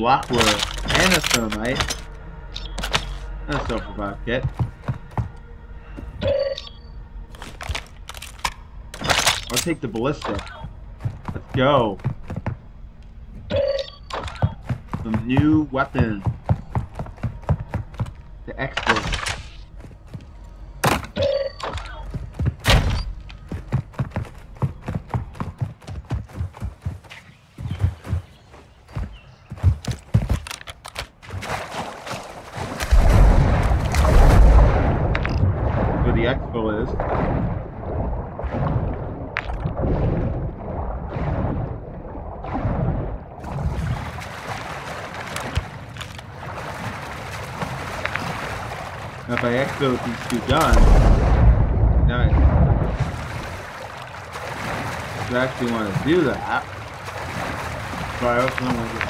Lockwood. And a thermite. And a self-revive kit. I'll take the ballistic. Let's go. Some new weapons. The expert. Where the expo is. Expo with these two guns, nice. If I actually want to do that, but I also want to get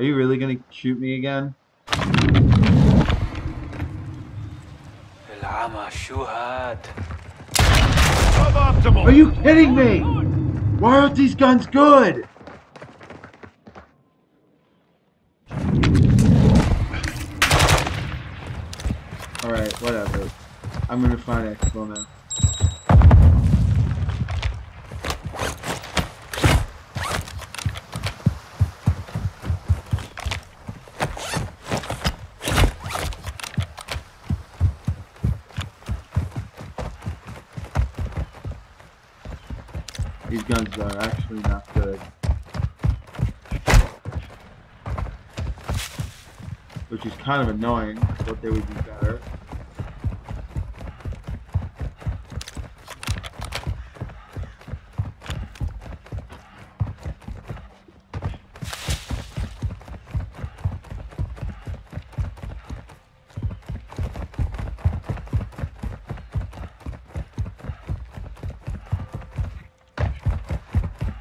Are you really gonna shoot me again? Are you kidding me? Why aren't these guns good? Alright, whatever. I'm gonna find Expo now. Which is kind of annoying. I thought they would be better.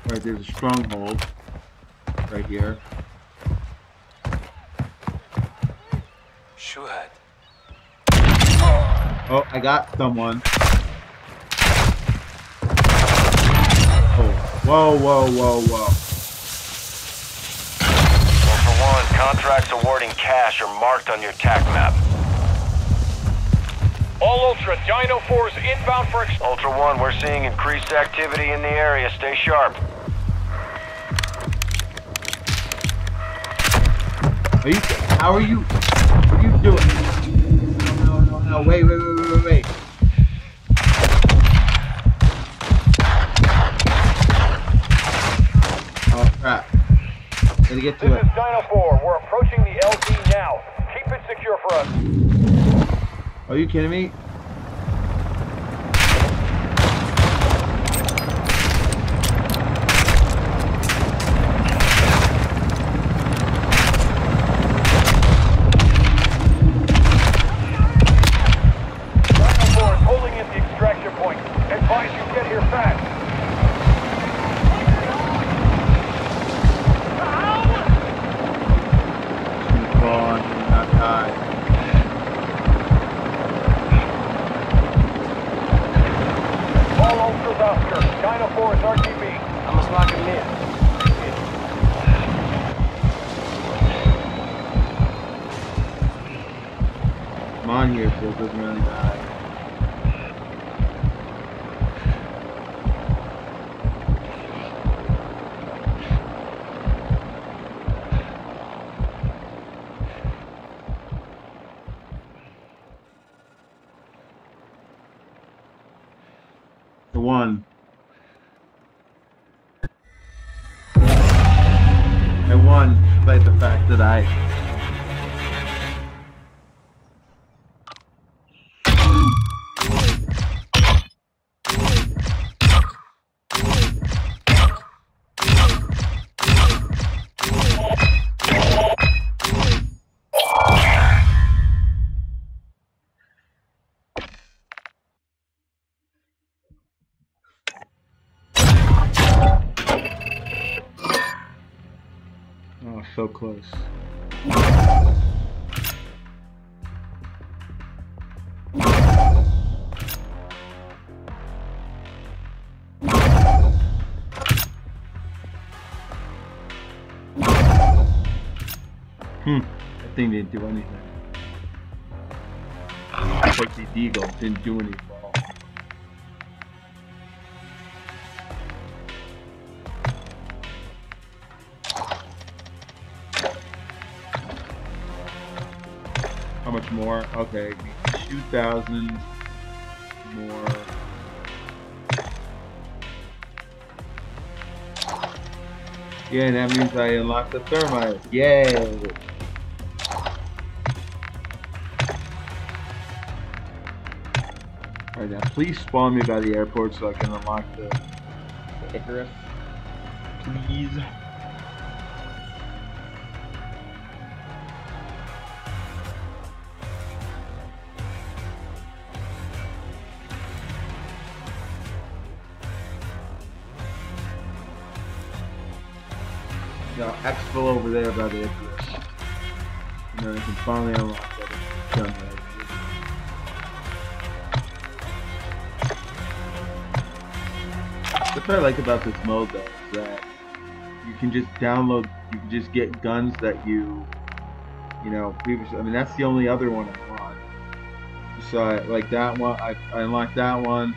Right, there's a stronghold right here. Oh, I got someone. Oh, whoa, whoa, whoa, whoa. Ultra One, contracts awarding cash are marked on your TAC map. All Ultra, Dino 4 is inbound for ex- Ultra One, we're seeing increased activity in the area. Stay sharp. Are you? How are you? What are you doing? No, no, no, no. Wait, wait, wait, wait, wait, wait. Oh crap! Gotta get to This to is. Dino 4. We're approaching the LZ now. Keep it secure for us. Are you kidding me? Despite the fact that I close. Hmm, that thing didn't do anything. Like the Deagle didn't do anything. Okay, 2,000 more. Yeah, that means I unlocked the thermite. Yay! Alright, now please spawn me by the airport so I can unlock the, the Icarus. Please. Exfil over there by the Icarus. And then I can finally unlock that gun. That's what I like about this mode though, is that you can just download, you can just get guns that you, you know, previously, I mean, that's the only other one I want. So I, like that one, I, I unlocked that one.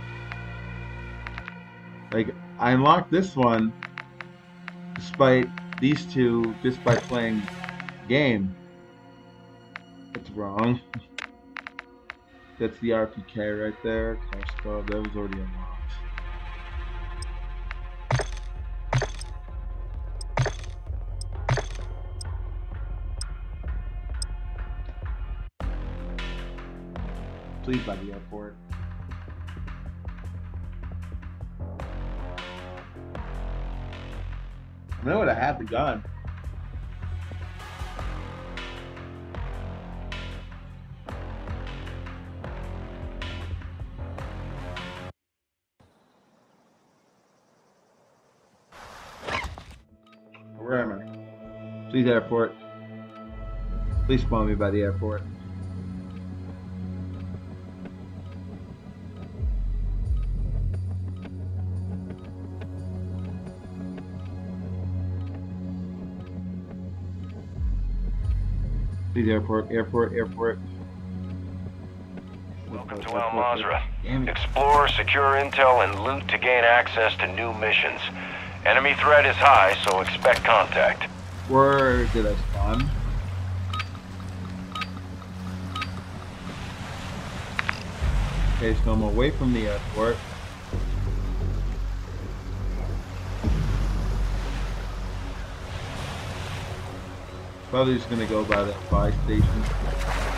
Like, I unlocked this one despite these two just by playing game. That's wrong. That's the RPK right there. Kastov, that was already unlocked. Please by the airport. I know would have had the gun. Where am I? Please, airport. Please spawn me by the airport. Please, airport, airport, airport. Welcome to Al Mazrah. Explore, secure intel, and loot to gain access to new missions. Enemy threat is high, so expect contact. Where did I spawn? Okay, so I'm away from the airport. Probably just gonna go by that buy station.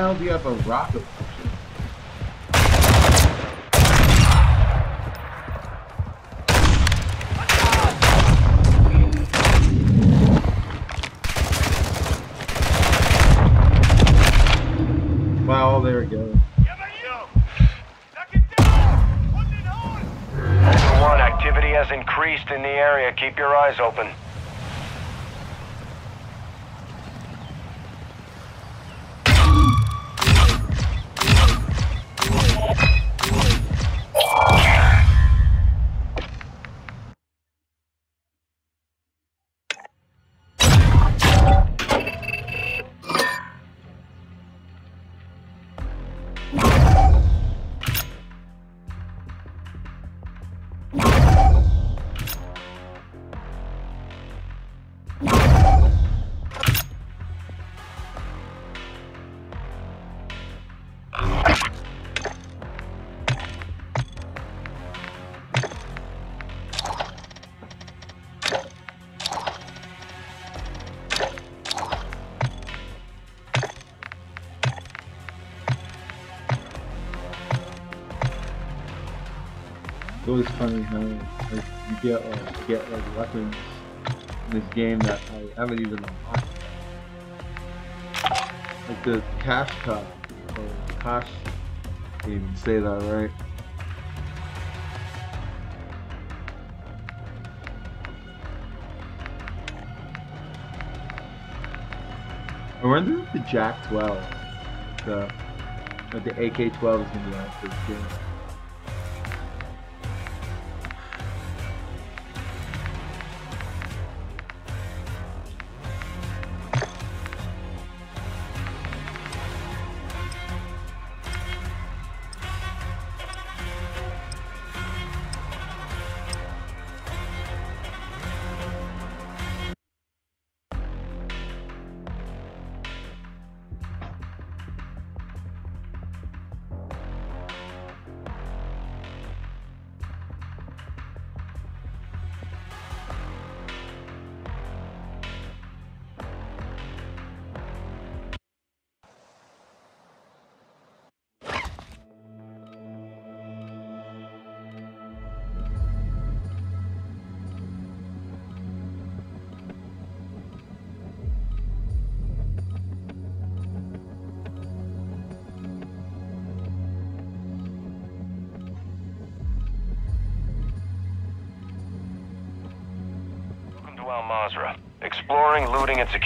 Hell do you have a rocket always funny how like, you get uh, get like weapons in this game that I haven't even unlocked. Like the cash cup or cash. I can't even say that right. I wonder if the Jack 12, the the AK-12 is gonna be out this game.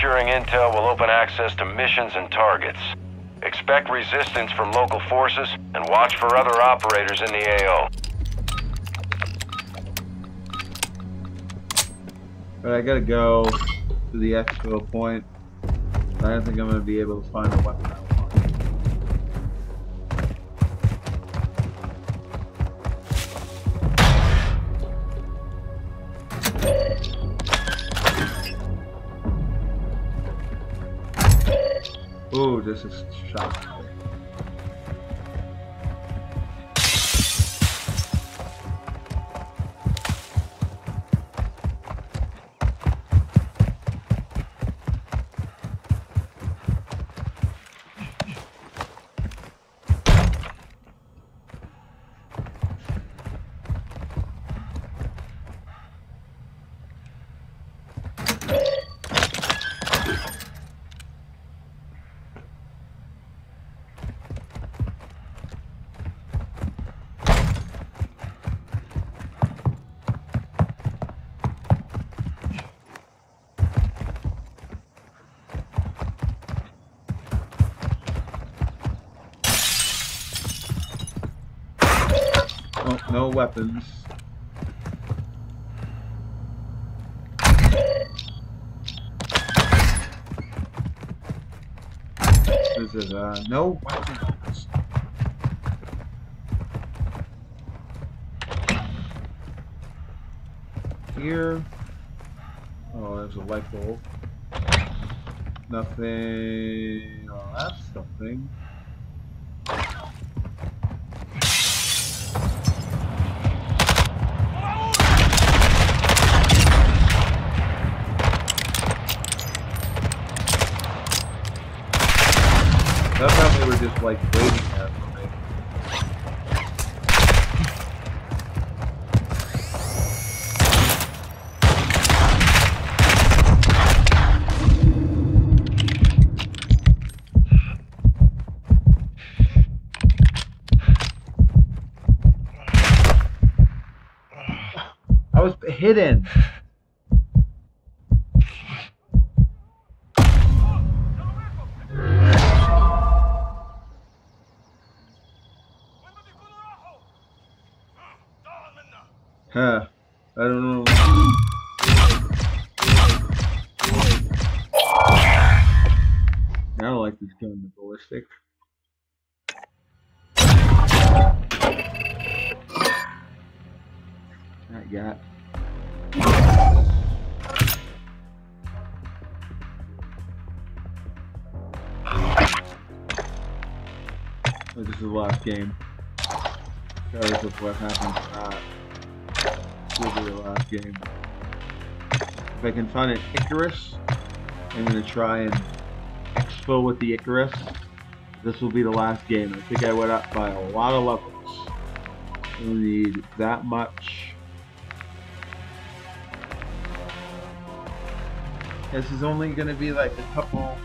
Securing intel will open access to missions and targets. Expect resistance from local forces and watch for other operators in the AO. But I gotta go to the expo point. I don't think I'm gonna be able to find a weapon I want. Weapons. This is uh no weapons. Here. Oh, there's a light bulb. Nothing. Oh, that's something. They were just like waiting there for me. I was hidden. Huh. I don't know. I don't like this gun, the ballistic. I got. Oh, this is the last game. Regardless of what happens or not. Will be the last game. If I can find an Icarus, I'm gonna try and exfil with the Icarus. This will be the last game. I think I went up by a lot of levels. Don't need that much. This is only gonna be like a couple.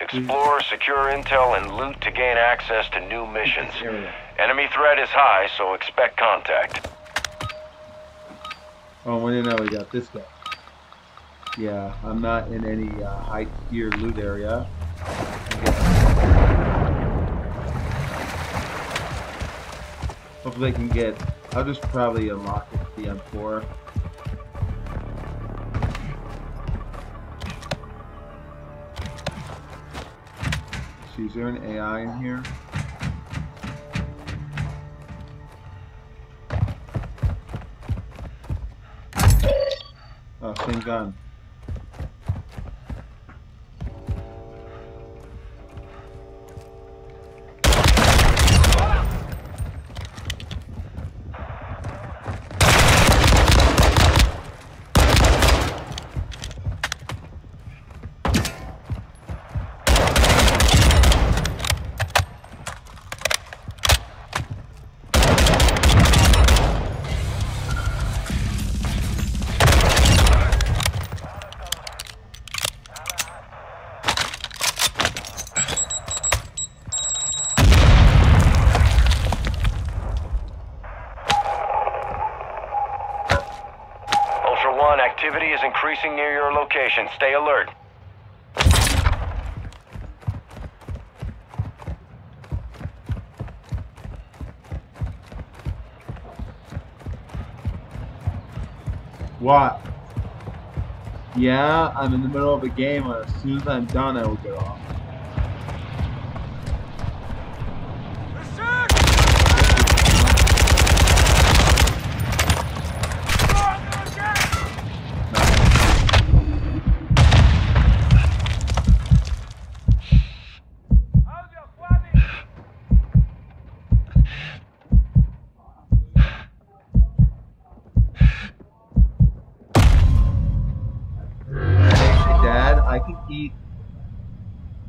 Explore, secure intel, and loot to gain access to new missions. Enemy threat is high, so expect contact. Oh, we didn't know we got this guy. Yeah, I'm not in any uh, high tier loot area. Hopefully I can get, I'll just probably unlock the M4. See, is there an AI in here? Oh, same gun. Increasing near your location. Stay alert. What? Yeah, I'm in the middle of a game, and as soon as I'm done, I will get off.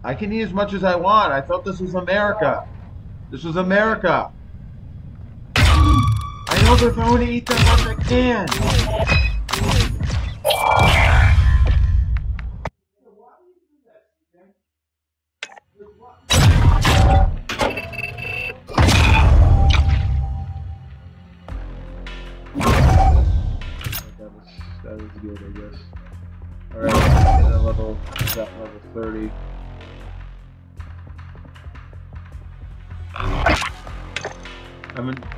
I can eat as much as I want. I thought this was America. This was America. I know they're going to eat that much I can. I'm in,